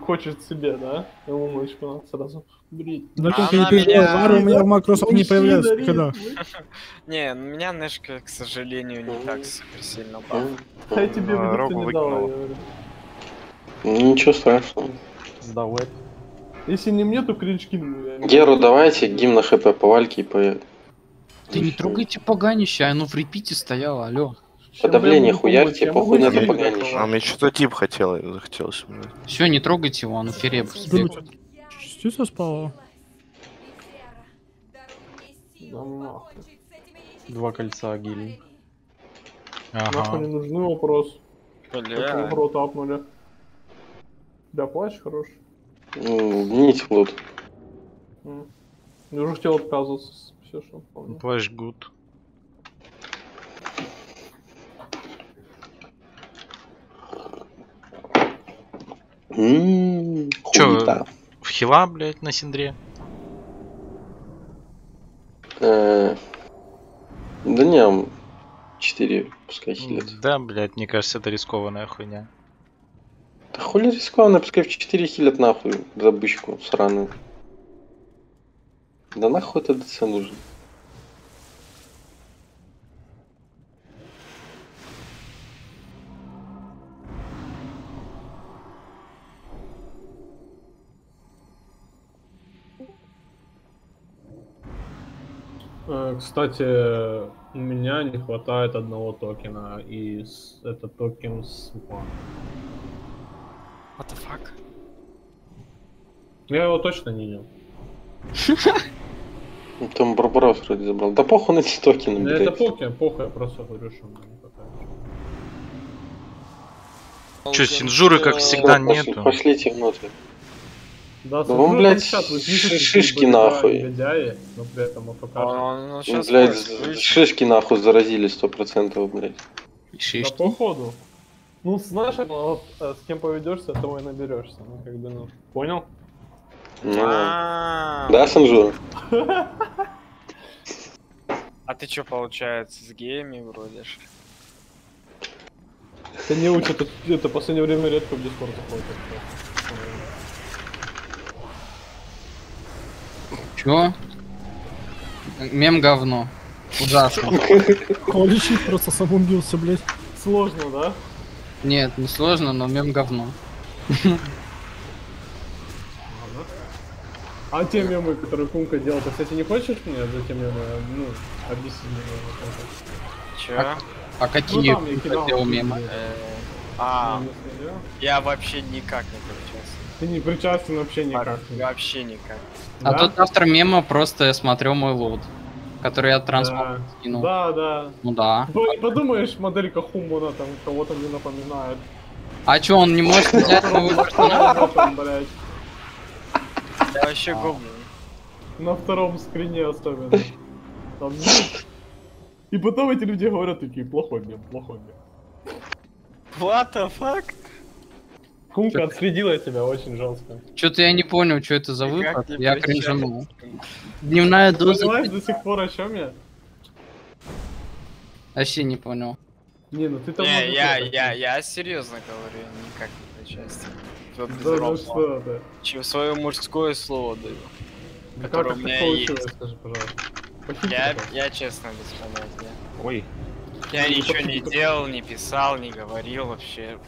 хочет себе, да? Ему мочку надо сразу брить. Да не переживай, меня- Вары у меня в макросах не Рид, никогда. <laughs> Не, ну, меня Нэшка, к сожалению, не так супер сильно баф. А я тебе не дал, я Ничего страшного. Это. Если не мне, то не Геру давайте, гимн на хп по вальке и по... Ты не трогайте поганище, оно в репите стояло, алло. Чем Подавление хуярьте, похуй на это поганище. А мне что-то тип хотел, захотелось. Все, не трогайте его, оно фереб. Частица спала. Да нахуй. Два кольца гелий. Нахуй Ага. не нужны вопрос. Бля. Как рот апнули. Да, плащ хорош. Ну, гните лут. М. Я уже хотел отказываться. Все, что помню. Плащ гуд. Хуета. В хила, блядь, на синдре. Э, Да не, м, 4 пускай хилит. Да, блядь, мне кажется, это рискованная хуйня. Да хули рискованно, пускай в 4 хилят нахуй за бычку сраную. Да нахуй это ДЦ нужен? Э, Кстати, у меня не хватает одного токена, и с- это токен с. What the fuck? Я его точно не ел. Ну, Там Барбарос вроде забрал. Да похуй на эти токены, Ну, это блядь. поки, похуй, я просто говорю, что меня не хватает. Чё, синжуры, как всегда, Всё, пошли- нету. Да, Пошлите внутрь. Да, он, блядь, ши- шишки нахуй. Но при этом он Ну, блядь, шишки нахуй заразили сто процентов, блядь. Да походу. Ну, знаешь, вот, э, с кем поведешься, того и наберешься. Ну, как бы, ну, понял? Ну, А, да, Санжура? <laughs> А ты чё, получается, с геями вроде ж? Это не учат, это, это в последнее время редко в Дискорд заходит. Чё? Мем говно. Ужасно. <laughs> Количий просто сам убился, блядь. Сложно, да? Нет, не сложно, но мем говно. А те мемы, которые Кумка делал, ты, кстати, не хочешь мне за те мемы, ну, объяснить мне? Чё? А, а какие Ну, там я ты кидал хотел мемы? Э, А, я вообще никак не причастен. Ты не причастен вообще никак. Вообще никак. А Да? тот автор мема просто я смотрел мой лот, который я транспорт Да. скинул. Да, да. Ну да. Ну, и подумаешь, моделька Хумана там кого-то не напоминает. А чё, он не может взять новый персонаж? Я вообще гуглю. на втором скрине особенно. Там, И потом эти люди говорят такие, плохой мем, плохой мем. What the fuck? Кумка отследила тебя очень жестко. Чё-то я не понял, что это за не Я кринжанул. Дневная Ты доза. понимаешь до сих пор о чем я? Вообще не понял. Не, ну ты там... Не, я, я, я серьезно говорю, никак не. Вот Да, ну что ты. Свое мужское слово даю. Как который у меня получилось, есть. скажи, пожалуйста. Я, я честно без понятия. Ой, Я Ну, ничего не делал, не писал, не говорил вообще.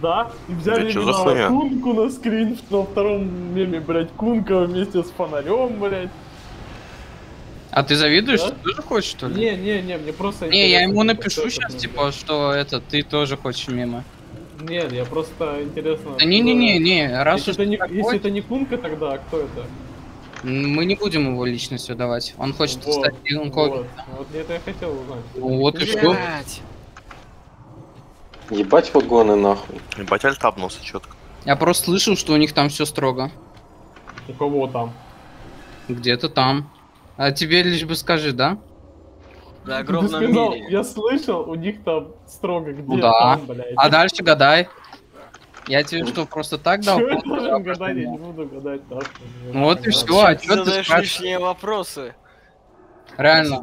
Да, и взяли Да именно? Кунку на скрин на втором меме, блядь, Кунка вместе с фонарем, блядь. А ты завидуешь? Да? Ты тоже хочешь, что ли? Не, не, не, мне просто Не, я ему напишу что сейчас, за типа, что это, ты тоже хочешь мимо. мем. Нет, я просто интересно. Да не-не-не, не, раз Если уж это, не, такой, если это не Кунка, тогда кто это? мы не будем его личность выдавать. Он хочет Вот, стать вот, вот это я хотел узнать. Вот и всё. Блядь. Ебать вагоны нахуй. Ебать альтабнулся четко. Я просто слышал, что у них там все строго. У кого там? Где-то там. А тебе лишь бы скажи, да? Ты огромном сказал, мире. я слышал, у них там строго где Ну да. там, блядь. А дальше гадай. Я тебе что, просто так дал? Я должен гадать, я не буду гадать, да. Ну вот и все, а чё ты задаешь лишние вопросы. Реально,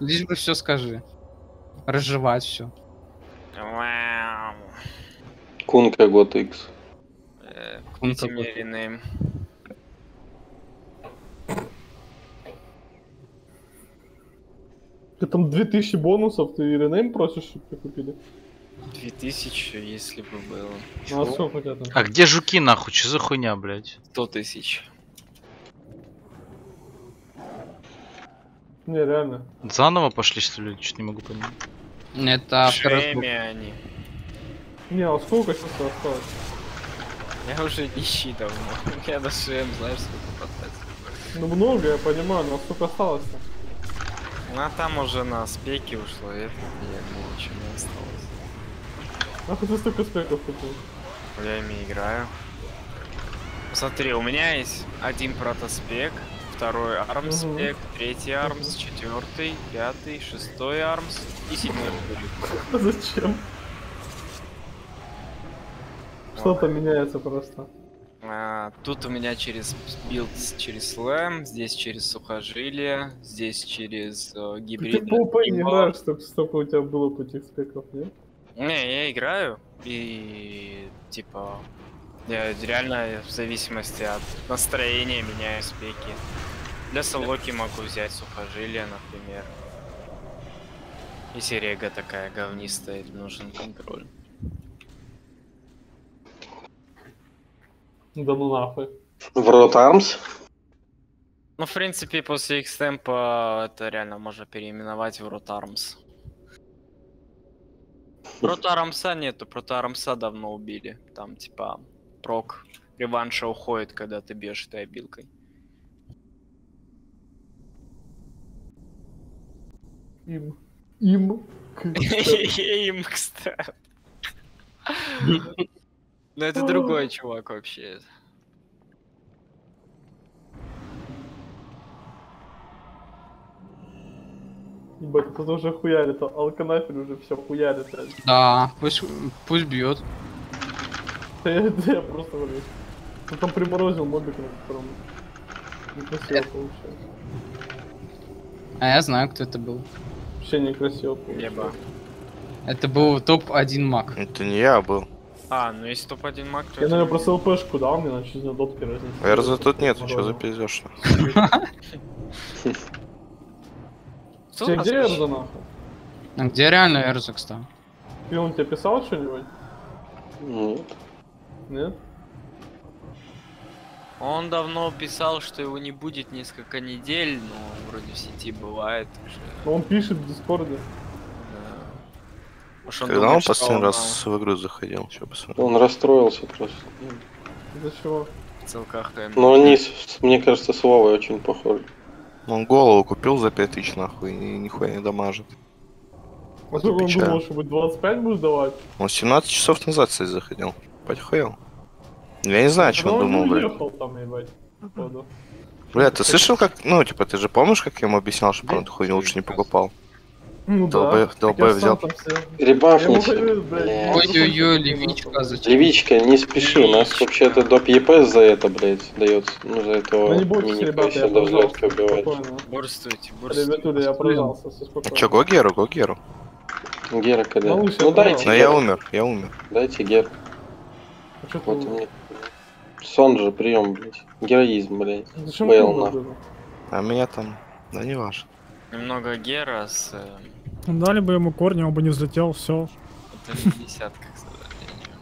лишь бы все скажи. Разжевать все. Вау. Кунка год X. Э, мне ренейм. Ты там 2000 бонусов, ты ренейм просишь, чтобы тебе купили? 2000, если бы было. Ну а сколько там? А где жуки нахуй? Что за хуйня, блядь? 100 тысяч. Не, реально. Заново пошли, что ли? Что-то не могу понять. Это звук. они. Не, а сколько сейчас осталось? Я уже нищий давно. Я на ШМ, знаешь, сколько потратил. Ну много, я понимаю, но сколько осталось-то? Ну а там уже на спеки ушло, и это я думаю, ничего не осталось. Нахуй ты столько спеков купил? Я ими играю. Смотри, у меня есть один протоспек, второй армс третий армс, четвертый, пятый, шестой армс и седьмой будет. <laughs> Зачем? Что-то меняется просто. А, тут у меня через билд через слэм, здесь через сухожилие, здесь через э, Ты гибрид. попой не играешь, столько, столько у тебя было по этих спеков, нет? Не, я играю и типа я реально в зависимости от настроения меняю спеки. Для солоки могу взять сухожилие, например. Если рега такая говнистая, нужен контроль. Да ну нахуй. В рот Армс? Ну, в принципе, после экстемпа это реально можно переименовать в Ротармс. Ротармса нету, Протармса давно убили. Там, типа, прок реванша уходит, когда ты бьешь этой обилкой. Им. Им. <laughs> Им, кстати. Ну, это другой чувак вообще. Ебать, это тоже хуярит, алканафель уже все хуярит. Да, пусть, пусть бьет. Да я, да я просто, блядь. Ну там приморозил мобик, на котором некрасиво получается. А я знаю, кто это был. Вообще некрасиво получается. Еба. Это был топ-1 маг. Это не я был. А, ну если топ-1 маг, то Я, наверное, не- просто ЛПшку дал, мне на дотке разница. РЗ тут нет, что за пиздешь? <laughs> Тебе где? РЗ нахуй? А где реально Эрзак стал? И он тебе писал что-нибудь? Нет. Нет? Он давно писал, что его не будет несколько недель, но вроде в сети бывает. Но он пишет в Дискорде. да. Может, Когда он думает, что последний он, раз в игру заходил? Он расстроился просто. Из-за чего? в ссылках КМ. Но они, мне кажется, с Вовой очень похожи. Он голову купил за 5000 нахуй и нихуя не дамажит. А сколько он думал, что будет 25 будешь давать? Он 17 часов назад, кстати, заходил. Потихуел. Я не знаю, что он думал, блядь. уехал там, ебать. походу. Бля, ты слышал, как... Ну, типа, ты же помнишь, как я ему объяснял, что он эту хуйню лучше не покупал? Ну Долбоёб- да. сам взял. Ребафните. Ой-ой-ой, левичка, зачем? Левичка, не спеши, у нас вообще-то доп ЕП за это, блядь, дается. Ну, за это Ну не бойтесь, ребята, я до пожалуйста, взлетки убивать. спокойно. Бурстуйте, бурстуйте. Ребятуля, я прожался, все А спокойно. чё, го Геру, го Геру. Гера когда? Ну дайте, Но я Геру, умер, я умер. дайте Гер. Ты Вот умер? мне. Сон же, прием, блядь. Героизм, блядь. Зачем Бейл, нахуй. А меня там, да не важно. Немного гера с э, Дали бы ему корни, он бы не взлетел, все. это десятка, к сожалению.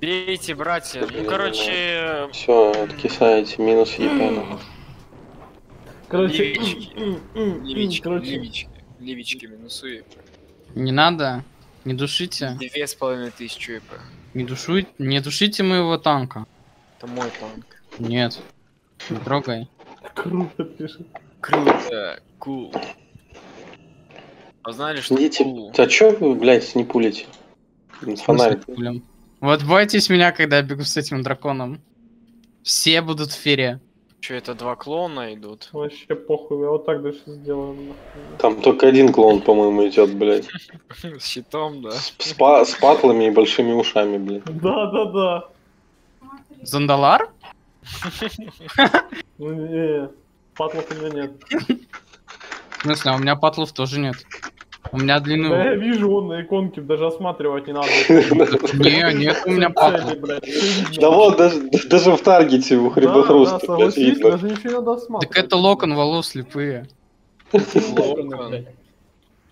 Бейте, братья. Ну, короче, Все, откисаете, минус епена. Короче, Ливички. м, м, м, ливички, короче, ливички. Ливички минусуй. Не надо. Не душите. Две с половиной тысячи ИП. Не душуй, не душите моего танка. Это мой танк. Нет. Не трогай. круто пишет. Круто, кул. А знали, что Идите. кул? А чё вы, блядь, не пулите? Фонарик. Вот бойтесь меня, когда я бегу с этим драконом. Все будут в фере. Че, это два клона идут? Вообще похуй, я вот так дальше сделаю. Там только один клон, по-моему, идет, блядь. <laughs> С щитом, да? С, па- с патлами и большими ушами, блядь. Да, да, да. Зандалар? <laughs> Ну не, патлов у меня нет. В смысле, а у меня патлов тоже нет. У меня Да я вижу, он на иконке, даже осматривать не надо. <laughs> Не, нет у меня видно. Да вот, даже, в таргете у хребохруста, да, даже ничего не надо осматривать. Так это локон волос слепые. Локон.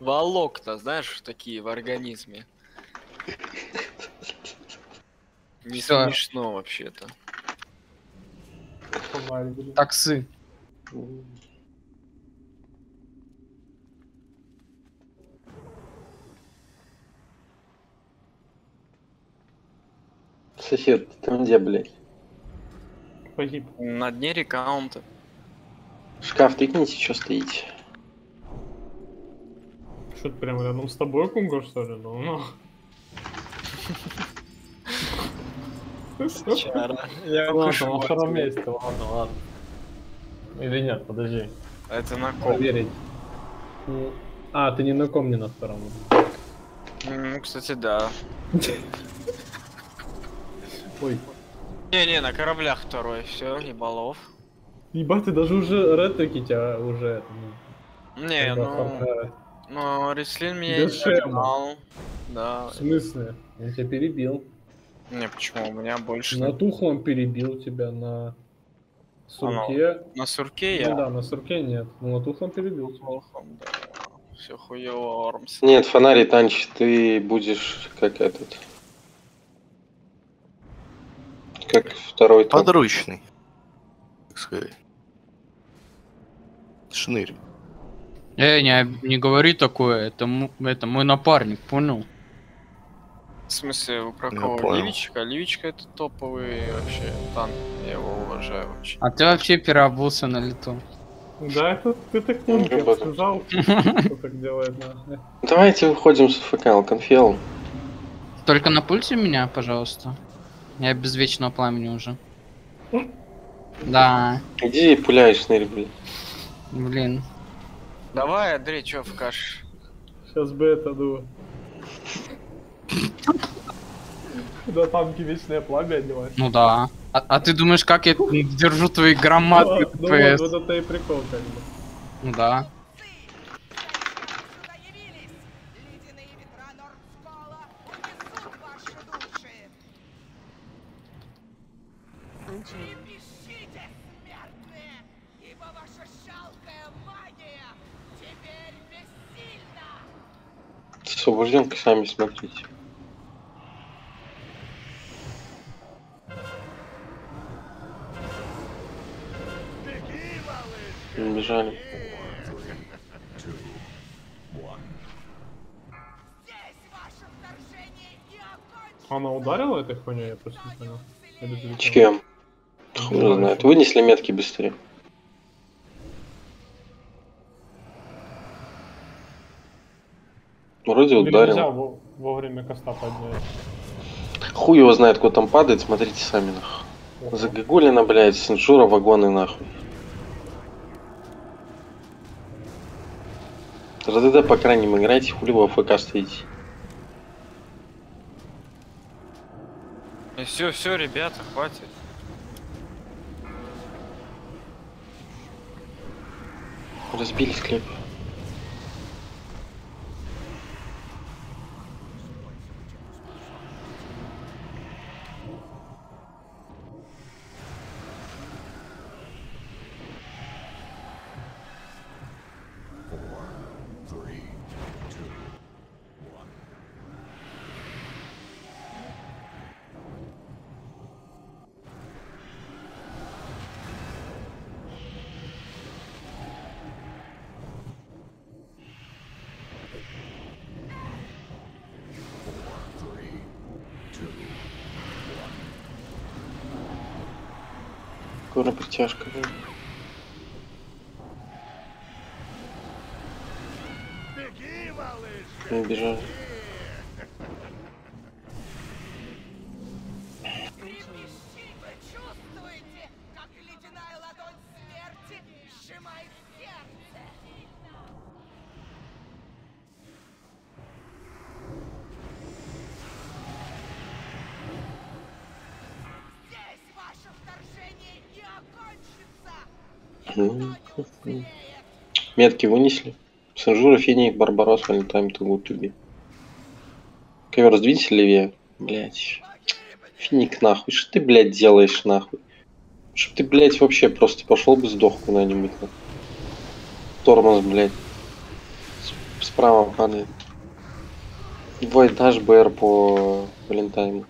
Волокна, знаешь, такие в организме. Не смешно вообще-то. Таксы. Сосед, ты там где, блядь? Погиб. На дне рекаунта. Шкаф тыкните, что стоите. Что ты прям рядом с тобой, Кунго, что ли? Ну, ну. Чара. Я Ладно, вас, втором месте, ладно, ладно. Или нет, подожди. Это на ком? Проверить. Ну, А, ты ни на ком не на втором. Ну, кстати, да. <laughs> Ой. Не-не, на кораблях второй, все, ебалов. Ебать, ты даже уже ретрики тебя уже... это, ну, Не, ну... оформляют. Ну, Рислин меня Без не догнал. Да. В смысле? Он тебя перебил. Не, почему? У меня больше. На туху он перебил тебя, на сурке. На сурке Ну я. да, на сурке нет. Ну на туху он перебил тебя. Плохо, да. Все хуево, Ормс. Нет, фонарь танчит, ты будешь как этот. Как второй топ. Подручный. Так сказать. Шнырь. Эй, не, не говори такое, это, это мой напарник, понял? В смысле, вы про кого? Ливичка? Ливичка это топовый вообще танк. Я его уважаю очень. А ты вообще переобулся на лету. Да, это ты так не Ну, сказал, кто <laughs> так делает. Давайте выходим с ФК, конфел. Только на пульте меня, пожалуйста. Я без вечного пламени уже. <laughs> Да, Иди и пуляй, шнырь, блин. блин. Давай, Андрей, чё в каш? Сейчас бы это, ну... Да танки вечное пламя одевают. Ну да. А, а ты думаешь, как я держу твои громады Ну, вот, вот это и прикол, как бы. Ну да. Освобожденка, сами смотрите. Бежали. Она ударила этой хуйней, я просто не понял. Чем? Хуй знает. Вынесли метки быстрее. Вроде нельзя ударил. во- вовремя коста поднять. Хуй его знает, кто там падает, смотрите сами нахуй. Загогулина, блядь, Синжура, вагоны нахуй. РДД по крайним играйте, хули вы в АФК стоите. все, все, ребята, хватит. Разбили склеп. Скоро притяжка будет. Не бежали. Метки вынесли. Сенжура, Феник, Барбарос, good to be. Ковер сдвинься левее. Блять. Финик нахуй. Что ты, блядь, делаешь нахуй? Чтоб ты, блядь, вообще просто пошел бы сдох куда-нибудь. нахуй. Тормоз, блядь. Справа падает. Два этаж БР по Валентайму.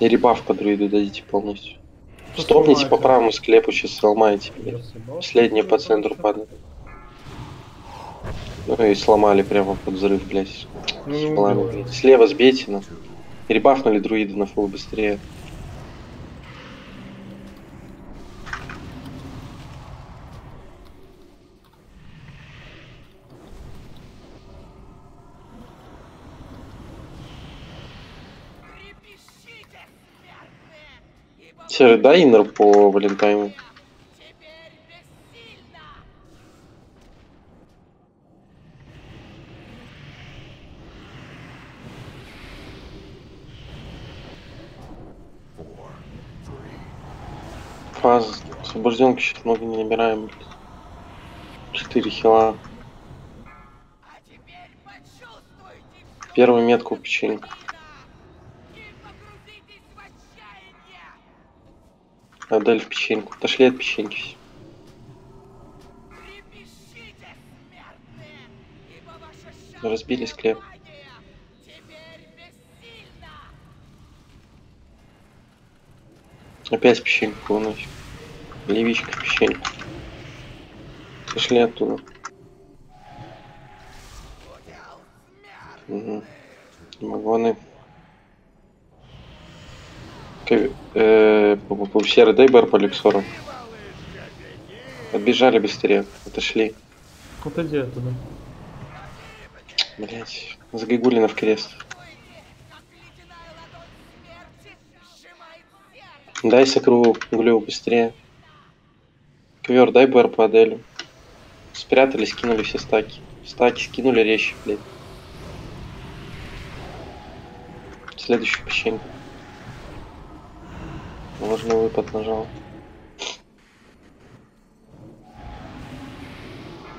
И ребаф по друиду дадите полностью. Стопните по правому склепу, сейчас сломаете, блядь. Последнее по центру падает. Ну и сломали прямо под взрыв, блядь. Ну. Слева сбейте, ну. Ребафнули друида на фул быстрее. Серый, дай иннер по Валентайму. Фаз. Освобожденки сейчас много не набираем. Четыре хила. Первую метку в печеньку. Адель в печеньку. Отошли от печеньки. Разбили склеп. Опять печеньку выносим. Левичка в печеньку. Сошли оттуда. Угу. Вагоны. Э, Серый, дай бар по Люксору. Отбежали быстрее, отошли. Отойди оттуда. Блять, Загогулина в крест. Дай сокру углю быстрее. Ковер, дай бар по Аделю. Спрятали, скинули все стаки. Стаки скинули резче, блядь. Следующую печеньку. Ложный выпад нажал.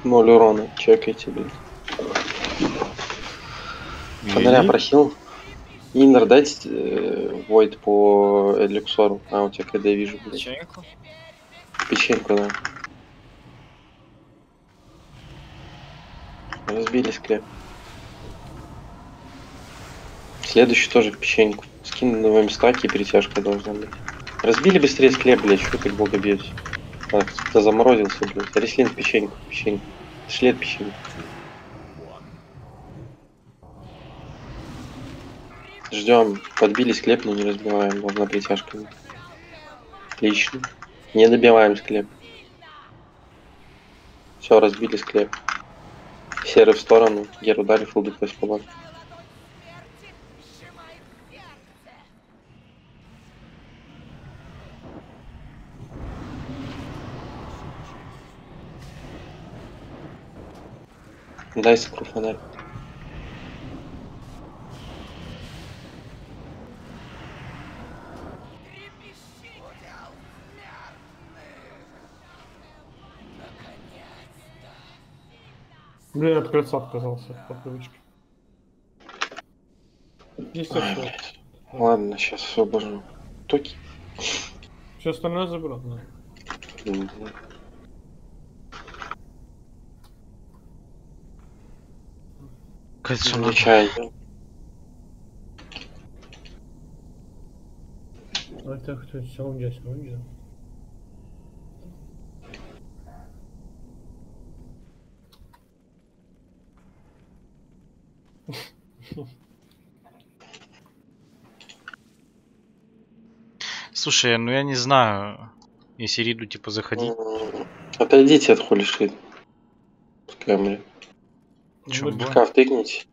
Ноль урона. Чекайте, блядь. Фонаря просил. Иннер дать э, Войд по Эликсору. А, у тебя КД вижу, блядь. Печеньку. Печеньку, да. Разбили склеп. Следующий тоже в печеньку. Скидываем стаки и перетяжка должна быть. Разбили быстрее склеп, блядь, что как бога бьете. Так, кто заморозился, блядь. Реслин в печеньку, печеньку. Шли от печеньки. Ждем. Подбили склеп, но не разбиваем. Должна притяжка. Отлично. Не добиваем склеп. Все, разбили склеп. Серый в сторону. Геру дали фул ДПС по баку. Дай сокру фонарь. Блин, от кольца отказался по привычке. Есть блядь. Ладно, сейчас освобожу. Токи. Все остальное заберут, да. Мгм. Кольцо чай. А это кто? Саунди, Саунди. Слушай, ну я не знаю, если Риду типа заходить. Отойдите от хули шит. Пускай, блин. Бо? Шкаф тыкните.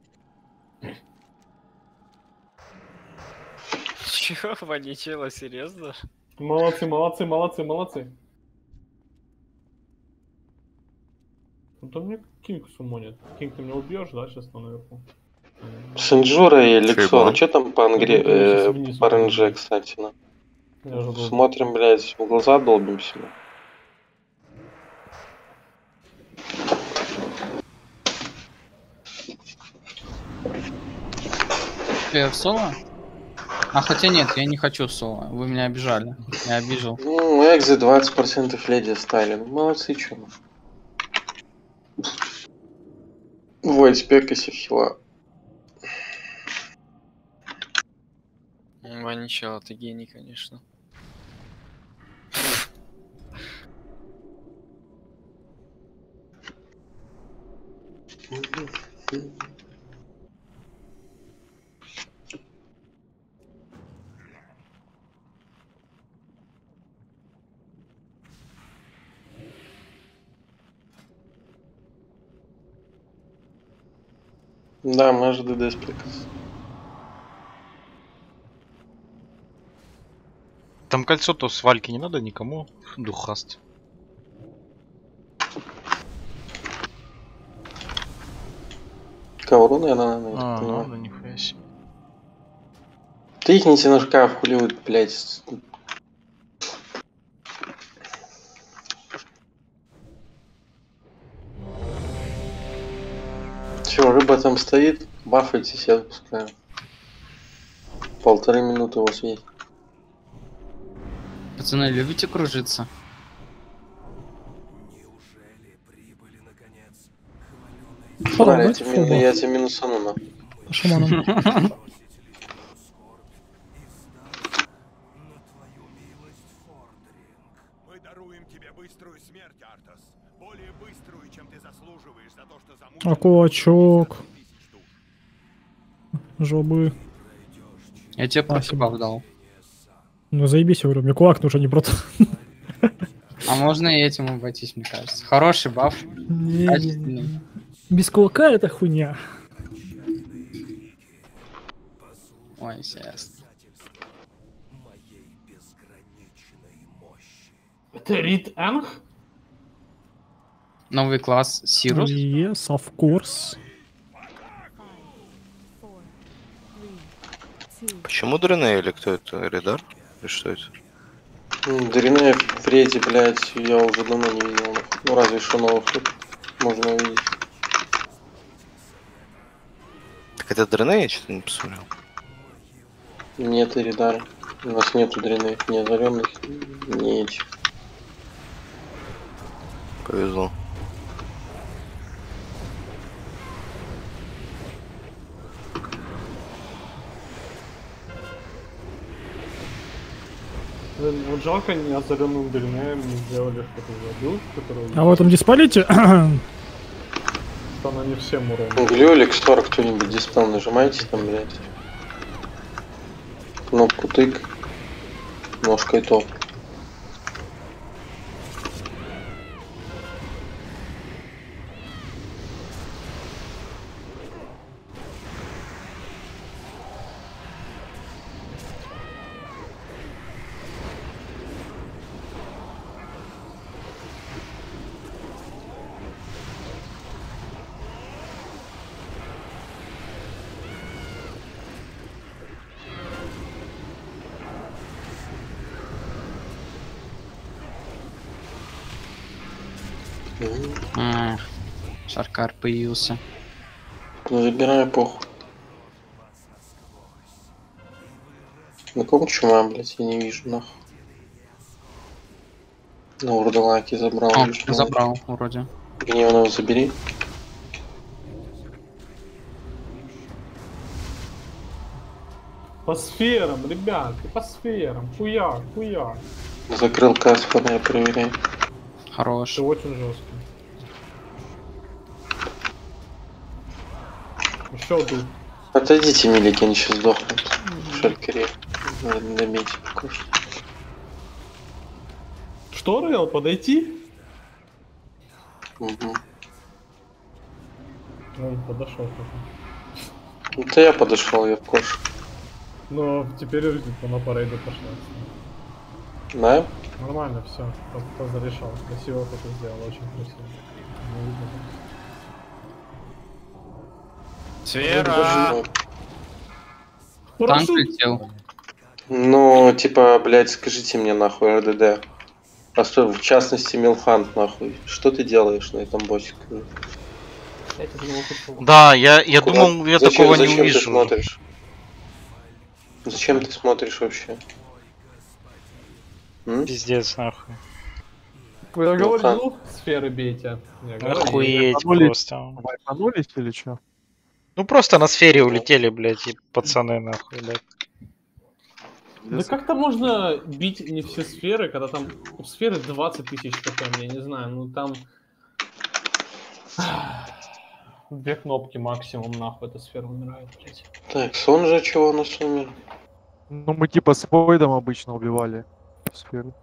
Чего, воничело, серьезно? Молодцы, молодцы, молодцы, молодцы. Ну то мне Кинг сумонит. Кинг, ты меня убьешь, да, сейчас наверху? Синджура и Эликсор. ебан? Что там по ангре... Э, по. РНЖ, кстати, был- Смотрим, блядь, в глаза долбимся. Ну. Ты в соло? А хотя нет, я не хочу соло. Вы меня обижали. Я обижал. Ну, экзы 20% леди оставили. Ну, молодцы, чё. ну. Войд спекаси хила. Воничело, ты гений, конечно. <laughs> Да, может ДД спекаси. Там кольцо-то с Вальки не надо никому. Духаст. Ковру, наверное, надо, А, надо, нихуя себе. Тыкните на шкаф, хули вы, блядь. Чё, рыба там стоит? Бафайтесь, я отпускаю. Полторы минуты у вас есть. Пацаны, любите кружиться? Мину- фоба. я тебе минусану на. По <laughs> шаманам. Мы даруем тебе быструю смерть, Артас. Более быструю, чем ты заслуживаешь за то, что замучил А кулачок. Жобы. Я тебе противак дал. Ну заебись, я говорю, мне кулак нужен, не прото. А можно и этим обойтись, мне кажется. Хороший баф. Не-не-не. Качественный. Без кулака это хуйня. Ой, естественно. Это Рид Энг? Новый класс Сирус. Yes, of course. Почему Дрене или кто это? Редар? Или что это? Дряная в рейде, блядь, я уже давно не видел. Ну разве что новых тут можно увидеть. Так это Дрене я что-то не посмотрел. Нет Иридара. У нас нету дряных, ни озаренных, ни этих. Повезло. Вот жалко не озаренным Дринеем не сделали что-то за билд, который... А в этом диспалите Что она не всем урон. Глюлик, Стор, кто-нибудь диспел нажимайте там, блядь. Кнопку тык. Ножкой топ. Шаркар появился. Ну, забираю похуй. На ком чума, блядь, я не вижу, нахуй. На урдалаке забрал. О, ничего. забрал, вроде. Гневного забери. По сферам, ребятки, по сферам. Хуя, хуя. Закрыл Каспара, я проверяю. Хорош. Ты очень жесткий. Еще тут. Отойдите, милики, они сейчас сдохнут. Шалькаре. Надо добейте пока что. Что, Рейл, подойти? Мгм. Он подошел. Это я подошел, я в кош. Но теперь типа, на парейду пошла. Да? Нормально, все. Кто зарешал. Красиво это сделал, очень красиво. Сфера! Танк летел. Ну, типа, блядь, скажите мне нахуй, РДД. А что, в частности, Милхант, нахуй. Что ты делаешь на этом боссе? Да, я, я Куда- думал, я зачем- такого не зачем ты смотришь? Зачем ты смотришь вообще? М? Пиздец, нахуй. Я Ну, говорил, сферы бейте. Я говорил. Охуеть просто. Вайпанулись или что? Ну просто на сфере улетели, блядь, и пацаны, нахуй, блядь. Да как-то можно бить не все сферы, когда там у сферы 20 тысяч КП, я не знаю, ну там... <sighs> Две кнопки максимум, нахуй, эта сфера умирает, блядь. Так, сон же чего нас умер? Ну мы типа с Войдом обычно убивали сферу.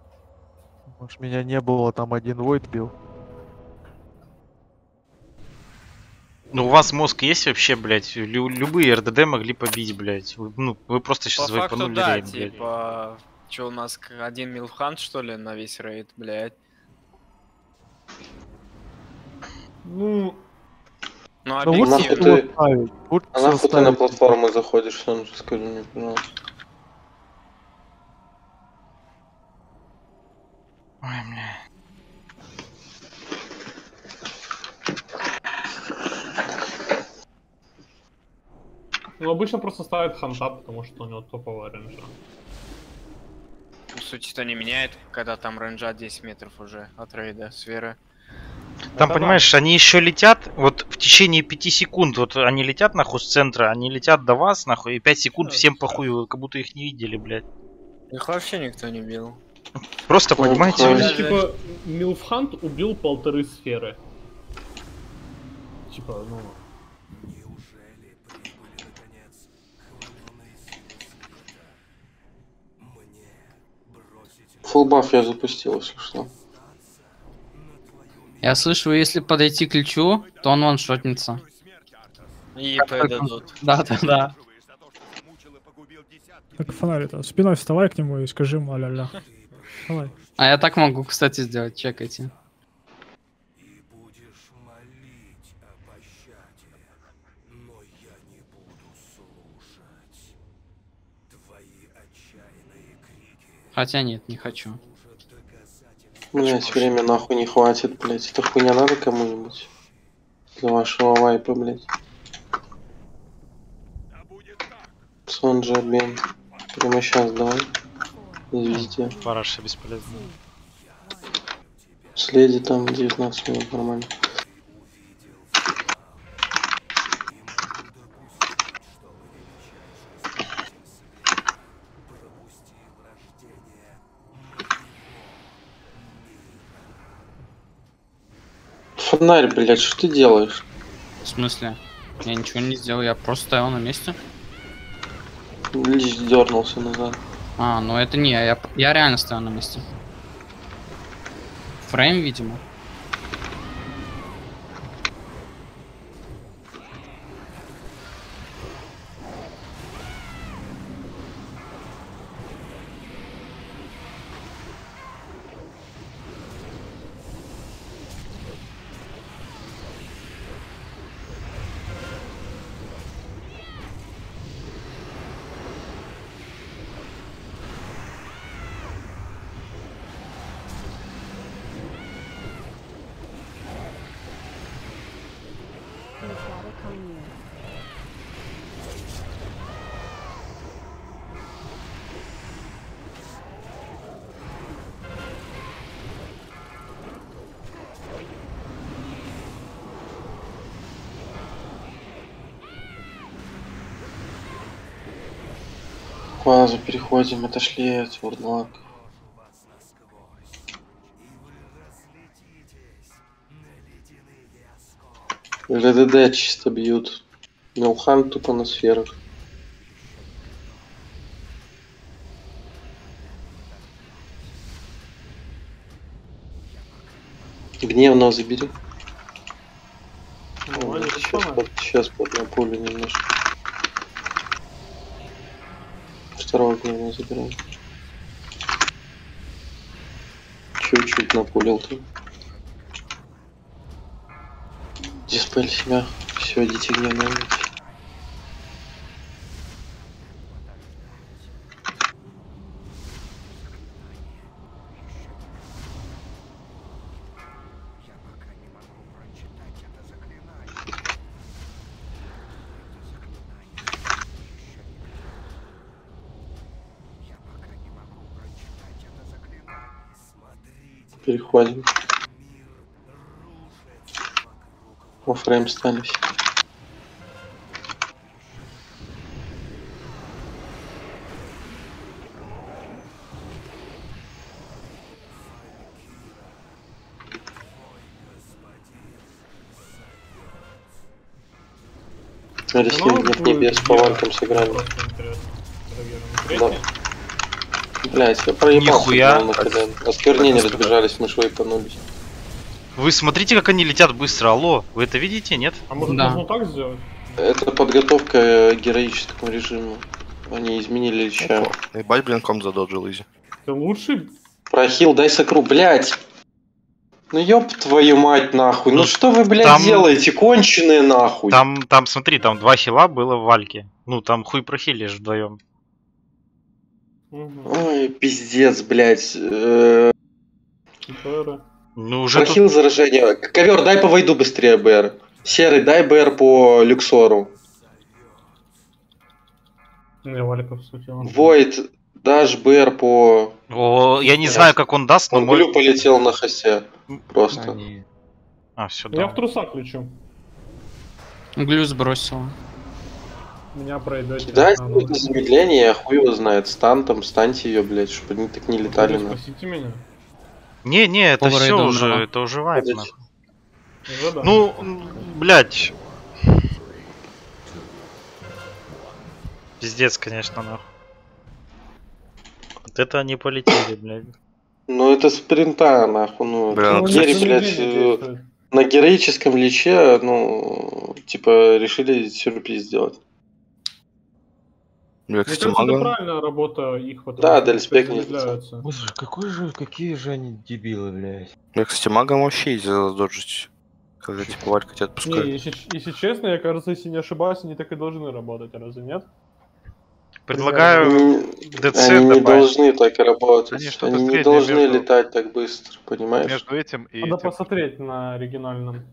Может меня не было, там один Войд бил. Ну у вас мозг есть вообще, блядь? Лю- любые РДД могли побить, блядь. Вы, ну, вы просто По сейчас факту, вайпанули да, рейд, блядь. типа... Че у нас один Милфхант, что ли, на весь рейд, блядь? Ну, Ну, Ну объективно. ты- ставить. Вот А нахуй ты на платформу заходишь, сон же скажи мне, пожалуйста. Ой, бля. Ну обычно просто ставит ханта, потому что у него топовая сути, это не меняет, когда там рейнджа 10 метров уже от рейда сферы. Там, Это понимаешь, они еще летят, вот в течение 5 секунд, вот они летят нахуй с центра, они летят до вас, нахуй, и 5 секунд всем похуй, вы как будто их не видели, блядь. Их вообще никто не бил. Просто, понимаете, блядь, Типа, Милфхант убил полторы сферы. Типа, ну... Фулбаф я запустил, если что. Я слышу, если подойти к ключу, то он ваншотнется. И Как дадут. <laughs> Да, да, да. Так фонарь это. Спиной вставай к нему и скажи ему а-ля-ля. <laughs> А я так могу, кстати, сделать, чекайте. Хотя нет, не хочу. Блять, время нахуй не хватит, блять. Эта хуйня надо кому-нибудь? Для вашего вайпа, блять. Сон же обмен. Прямо сейчас давай. Везде. параша бесполезно. Следи там 19 минут нормально. Фонарь, блядь, что ты делаешь? В смысле? Я ничего не сделал, я просто стоял на месте. Лишь дернулся назад. А, ну это не я, я, я реально стоял на месте. Фрейм, видимо. Фазу переходим, отошли от Вордлак. РДД чисто бьют. Милхан тупо на сферах. Гневного забери. Нормально, сейчас, самое. под, сейчас под на поле немножко. Забираем. Чуть-чуть напулил ты. Диспель себя. Все, идите гневного. Переходим. Во фрейм стали все. Ресни Ну, небес по валькам сыграли. Да. Блять, я проебался. Нихуя. Осквернения разбежались, мы швейпанулись. Вы смотрите, как они летят быстро. Алло, вы это видите, нет? А может Да. можно так сделать? Это подготовка к героическому режиму. Они изменили лича. Ебать, блин, ком задоджил изи. Ты лучший Прохил, дай сокру, блять. Ну ёб твою мать нахуй. Ну, Ну, что вы, блядь, там- делаете? Конченые нахуй. Там, там, смотри, там два хила было в вальке. Ну, там хуй прохилишь вдвоем. Ой, пиздец, блядь. Э, Ну, уже тут... Прохил заражение. Ковер, дай по войду быстрее, БР. Серый, дай БР по Люксору. Валиков сутил. Войд, дашь БР по... О, я не знаю, как он даст, но Он мой... глю полетел на хосе. Просто. Они... А, все, Я в трусах лечу. Глю сбросил. Меня пройдете. Дай А, какое-то замедление, я хуй его знает. Стан там, станьте ее, блядь, чтобы они так не летали. ну, на. Спасите меня. Не, не, это Повара все уже, умерла. это уже вайп, нахуй. Уже да. Ну, блядь. Пиздец, конечно, нахуй. Вот это они полетели, <coughs> блядь. Ну это спринта, нахуй, ну. Бля, ну, Гери, блядь, э, на героическом личе, ну, типа, решили сюрприз сделать. Бля, Мне кстати, кажется, это правильная работа их, потому Да, Дельспек не. Боже, какой же, какие же они дебилы, блядь. Бля, кстати, магам вообще изи задоджить. Когда типа Валька тебя Не, отпускает. если, если честно, я кажется, если не ошибаюсь, они так и должны работать, разве нет? Предлагаю ДЦ Они не добавить. должны так работать. Они что-то Они не должны между- летать так быстро, понимаешь? Между этим и Надо этим. посмотреть на оригинальном.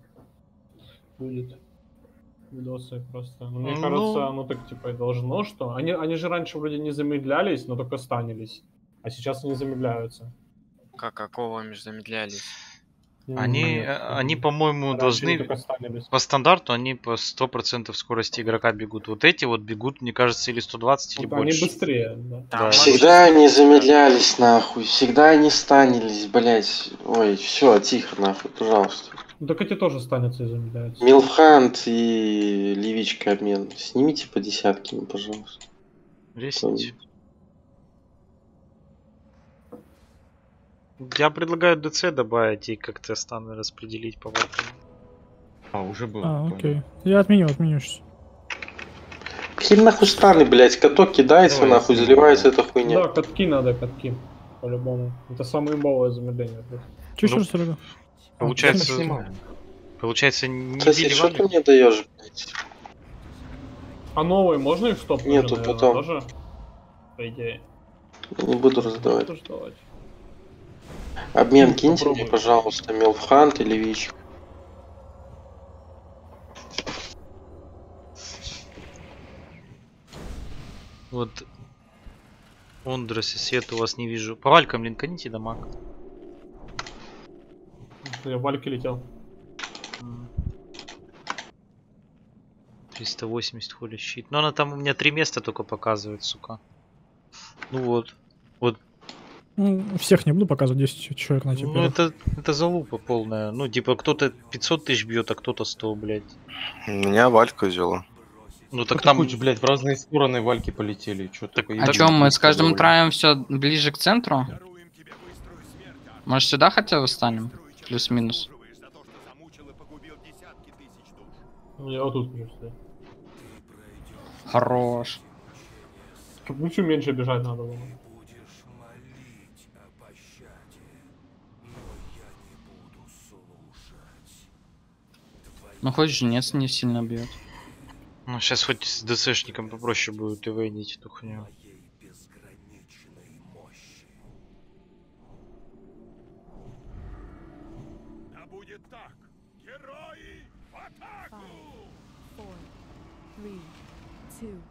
Будет. Видосы просто. Ну, мне Ну. кажется, оно так типа и должно, что. Они, они же раньше вроде не замедлялись, но только станились. А сейчас они замедляются. Как какого между замедлялись? Они, Нет, э, они, по-моему, раньше должны они по стандарту они по 100% скорости игрока бегут. Вот эти вот бегут, мне кажется, или 120, или Вот они больше. быстрее, да. Да. Всегда они замедлялись, нахуй. Всегда они станились, блять. Ой, все, тихо, нахуй, пожалуйста. Ну так эти тоже станется и замедляются. Милфхант и Левичка обмен. Снимите по десятке, ну, пожалуйста. Ресните. Я предлагаю ДЦ добавить и как-то станы распределить по валкам. А, уже было. А, понял. окей. Я отменю, отменю сейчас. Какие нахуй страны, блять, каток кидается, Давай, нахуй, заливается эта хуйня. Да, катки надо, катки. По-любому. Это самое имбовое замедление. Че Ну, еще раз Получается, Снимаем. получается, не Кстати, что ты мне даешь, блять? А новые можно их стоп? Нету, потом. Тоже? По идее. Не буду раздавать. Обмен Ну, киньте попробуй. мне, пожалуйста, Милфхант и Левичка. Вот Ондрес и Свет у вас не вижу. По валькам линканите дамаг. Я в вальке летел. М. 380 холи щит. Но она там у меня три места только показывает, сука. Ну вот. Вот. Ну, всех не буду показывать, 10 человек на Ну тебе. это, это залупа полная. Ну типа кто-то 500 тысяч бьет, а кто-то 100, блядь. Меня Валька взяла. Ну Так так там... блядь, в разные стороны вальки полетели. Чё такое? А чё, мы с каждым траем все ближе к центру? Может сюда хотя бы встанем? плюс-минус. Ну, я вот тут стою. Хорош. Бы чуть меньше бежать надо было. Ну хоть жнец не сильно бьет. Ну, сейчас хоть с ДСшником попроще будет и войнить эту хуйню. Да будет так! Герои в атаку! Four, three, two,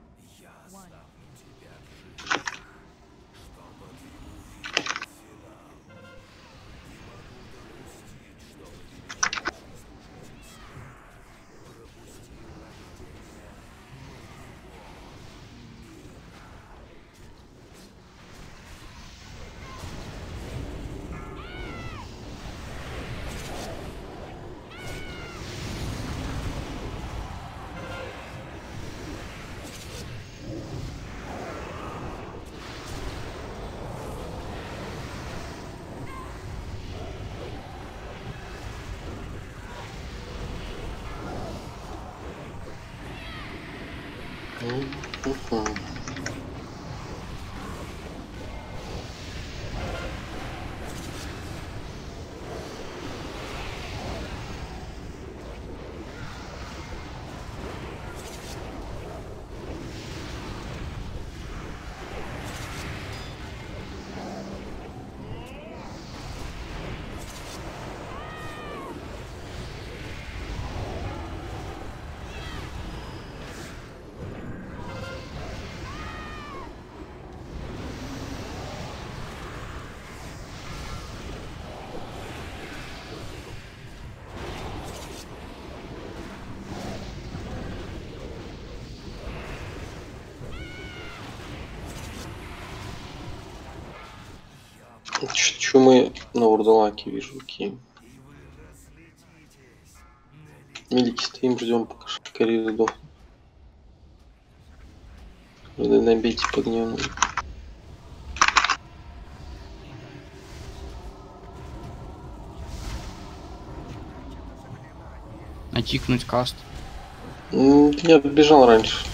на Урдалаке вижу какие. Милики стоим, ждем, пока Шакари сдохнет. Надо набейте по гневному. Натикнуть каст. Я бежал раньше.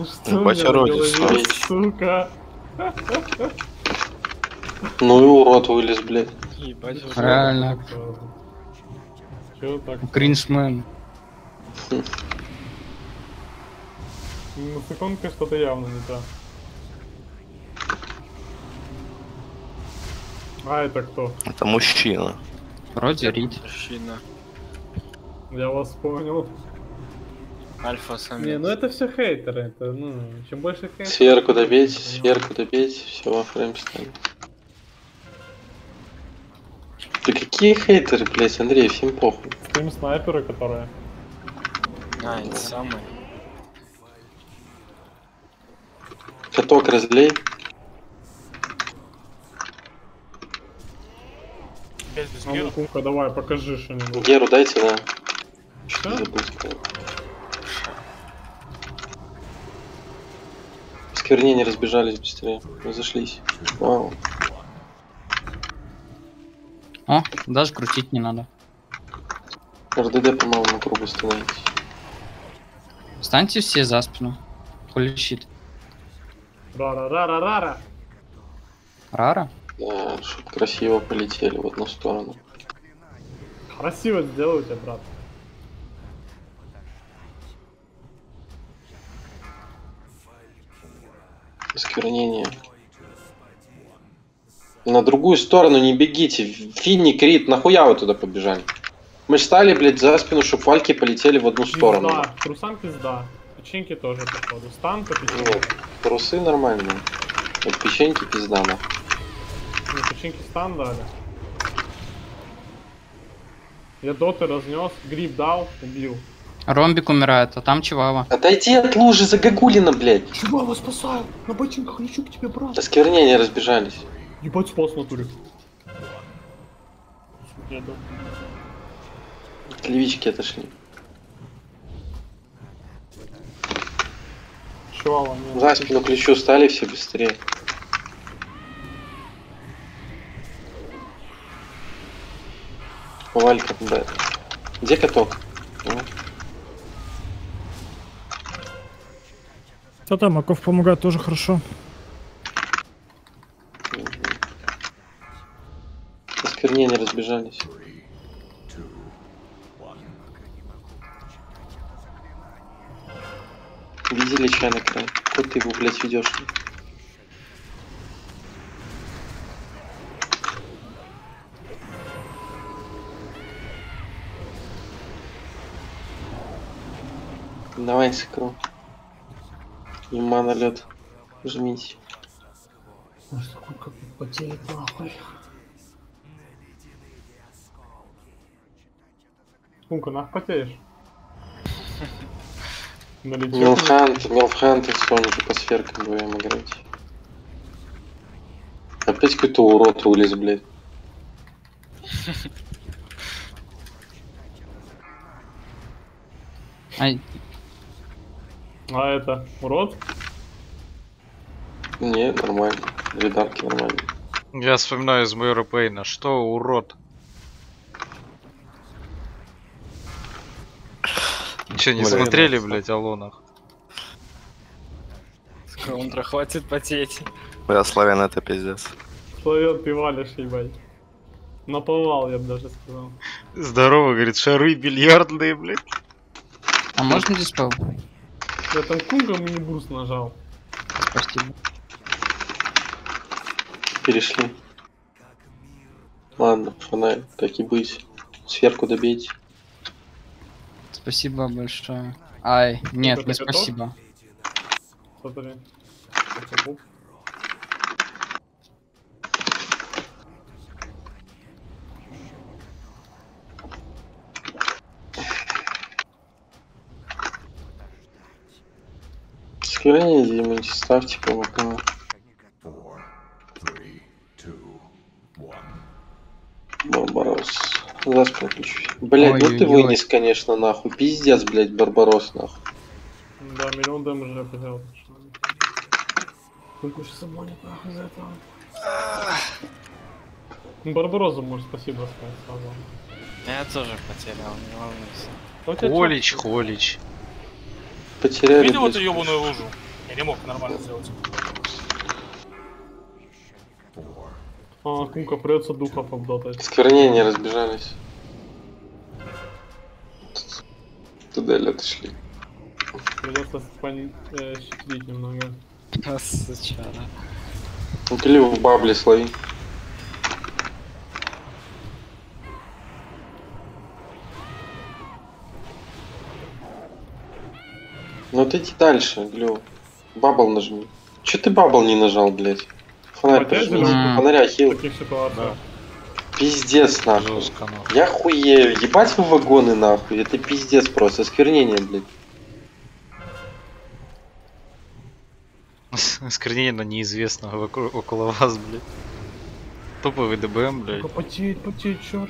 Что голове, сука? Ну и урод вылез, блядь. Ебать, Реально. Чё так? Кринжмен. Ну, с иконкой что-то явно не то. А, это кто? Это мужчина. Вроде Рид. Мужчина. Я вас понял. Альфа-самец. Не, ну это все хейтеры. Это, ну, чем больше хейтеров... Сверху добейте, сверху добейте, все во фрейм станет. Да какие хейтеры, блядь, Андрей, всем похуй. Стрим снайперы, которые... А, это самый. Каток разлей. Опять без ну, Кука, давай, покажи что-нибудь. Геру дайте, да. Что? Сказать. Сквернения разбежались быстрее, разошлись. Вау. О, даже крутить не надо. РДД по малому кругу становитесь. Станьте все за спину. Хули щит. Рара-рара-рара. Рара? Да, чтоб красиво полетели в одну сторону. Красиво сделайте, брат. Осквернение. На другую сторону не бегите. Финни, Крит, нахуя вы туда побежали? Мы стали, блядь, за спину, чтоб вальки полетели в одну сторону. Пизда. Трусам пизда. Печеньки тоже, походу. Станка, печеньки. Вот. Трусы нормальные. Вот печеньки пизда, нахуй. Ну, печеньки стан дали. Я доты разнес, гриб дал, убил. Ромбик умирает, а там Чивава. Отойди от лужи, загогулина, блядь. Чувак, спасаю! На ботинках лечу к тебе, брат. Осквернения разбежались. Ебать спас в натуре. Еду. Левички отошли. Чувала, не За спину ключу стали все быстрее. Валька, да. Где каток? Ну, Да там, Маков помогает тоже хорошо. Осквернения разбежались. Видели чай на край? Куда ты его, блядь, ведешь? Давай, сокру. Има на лед. Жмись. Как потеет нахуй. Кунка, нах потеешь? <laughs> Налетел. Милфхант, Милфхант и Сонджи по сферкам будем играть. Опять какой-то урод вылез, блядь. Ай, А это урод? Не, нормально. Видарки нормально. Я вспоминаю из Майора Пейна. Что, урод? Че, не Блин, смотрели, блядь, Алонах? Контра, хватит потеть. Бля, Славян это пиздец. Славян, ты валишь, ебать. Наплывал, я бы даже сказал. Здорово, говорит, шары бильярдные, блядь. а можно диспел? Я там кунга мини-бурст нажал. Спасибо. Перешли. Ладно, фонарь, так и быть. Сверху добейте. Спасибо большое. Ай, нет, не готов? спасибо. Смотри. Это. Сквернение, Димон, ставьте по ВК. Барбарос. За спину ключ. Блять, ну ты вынес, конечно, нахуй. Пиздец, блять, Барбарос, нахуй. Да, миллион дэмэджа я потерял. Кунку сейчас обманет нахуй за этого. Ну, Барбароза, может, спасибо сказать сразу. Я тоже потерял, не волнуйся. А у тебя чё? Холич, холич. Потеряли, Видел блядь. эту ебаную лужу? Я не мог нормально сделать. А, Кунка, придется духов обдотать. Сквернения разбежались. Туда ли отошли? Придется спани... э, щитлить немного. Сучара. Клю в бабле слови. Ну ты иди дальше, Глю. Бабл нажми. Че ты бабл не нажал, блядь? Фонарь же? Фонаря хил. Пиздец, нахуй. Жестко, нахуй. Я хуею. Ебать вы вагоны, нахуй. Это пиздец просто. Осквернение, блядь. <laughs> Сквернение на неизвестного около вас, блядь. Топовый ДБМ, блядь. Потеет, потеет, чё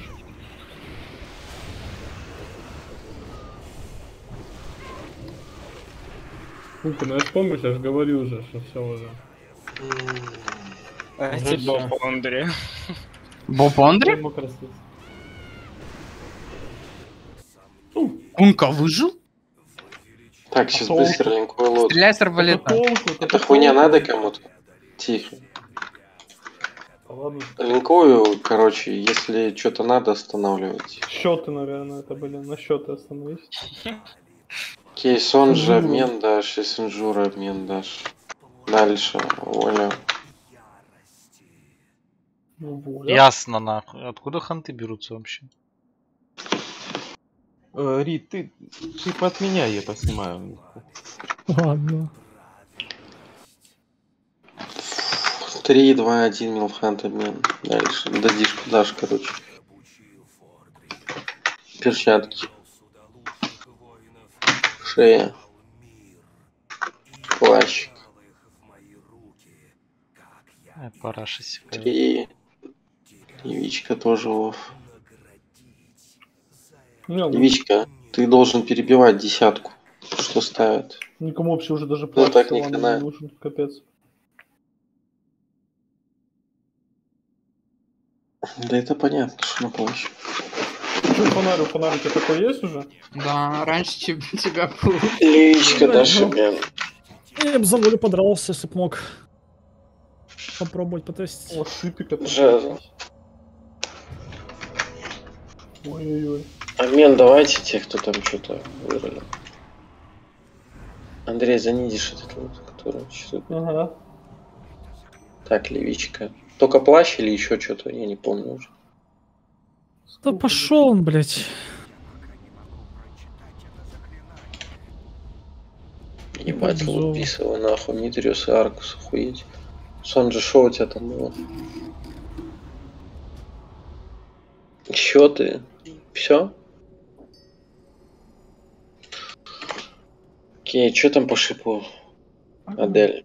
ж. Кунка, ну я ж помнишь, я же говорил уже, что все уже. А всё. по Андре. Боб Андре? Кунка выжил? Так, сейчас толку? быстро лодку. Стреляй с арбалета. Это хуйня надо кому-то? Тихо. Ладно, Линкую, короче, если что-то надо, останавливать. счеты, наверное, это были. На счеты остановись. Кейс, он же обмен дашь, и с инжурой обмен дашь. Дальше, Оля. Ну, воля. Ясно, нахуй. Откуда ханты берутся вообще? Э, Рит, ты, ты под меня я поснимаю. Ладно. 3, 2, 1, Милфхант обмен. Дальше, дадишь, дашь, короче. Перчатки. Шея. Плащ. Э, Параша. Три. Явичка тоже лов. Не, ну, ты должен перебивать десятку. Что ставят? Никому вообще уже даже Ну, плащ так не нужен, капец. Да это понятно, что на плащ. Что, фонарь, у фонарика такой есть уже? Да, раньше чем тебя был. Личка даже, блин. Я бы за волю подрался, если б мог. Попробовать потестить. О, шипик это. Жаза. Ой-ой-ой. Обмен давайте тех, кто там что-то вырыли. Андрей, занидишь этот вот, который что Ага. Так, левичка. Только плащ или еще что-то, я не помню уже. Да пошел он, блядь. Ебать, Ебать, лут писал нахуй, Митриус и Аркус, охуеть. Сон же шоу у тебя там было. Счеты. Все? Окей, что там по шипу? Адель.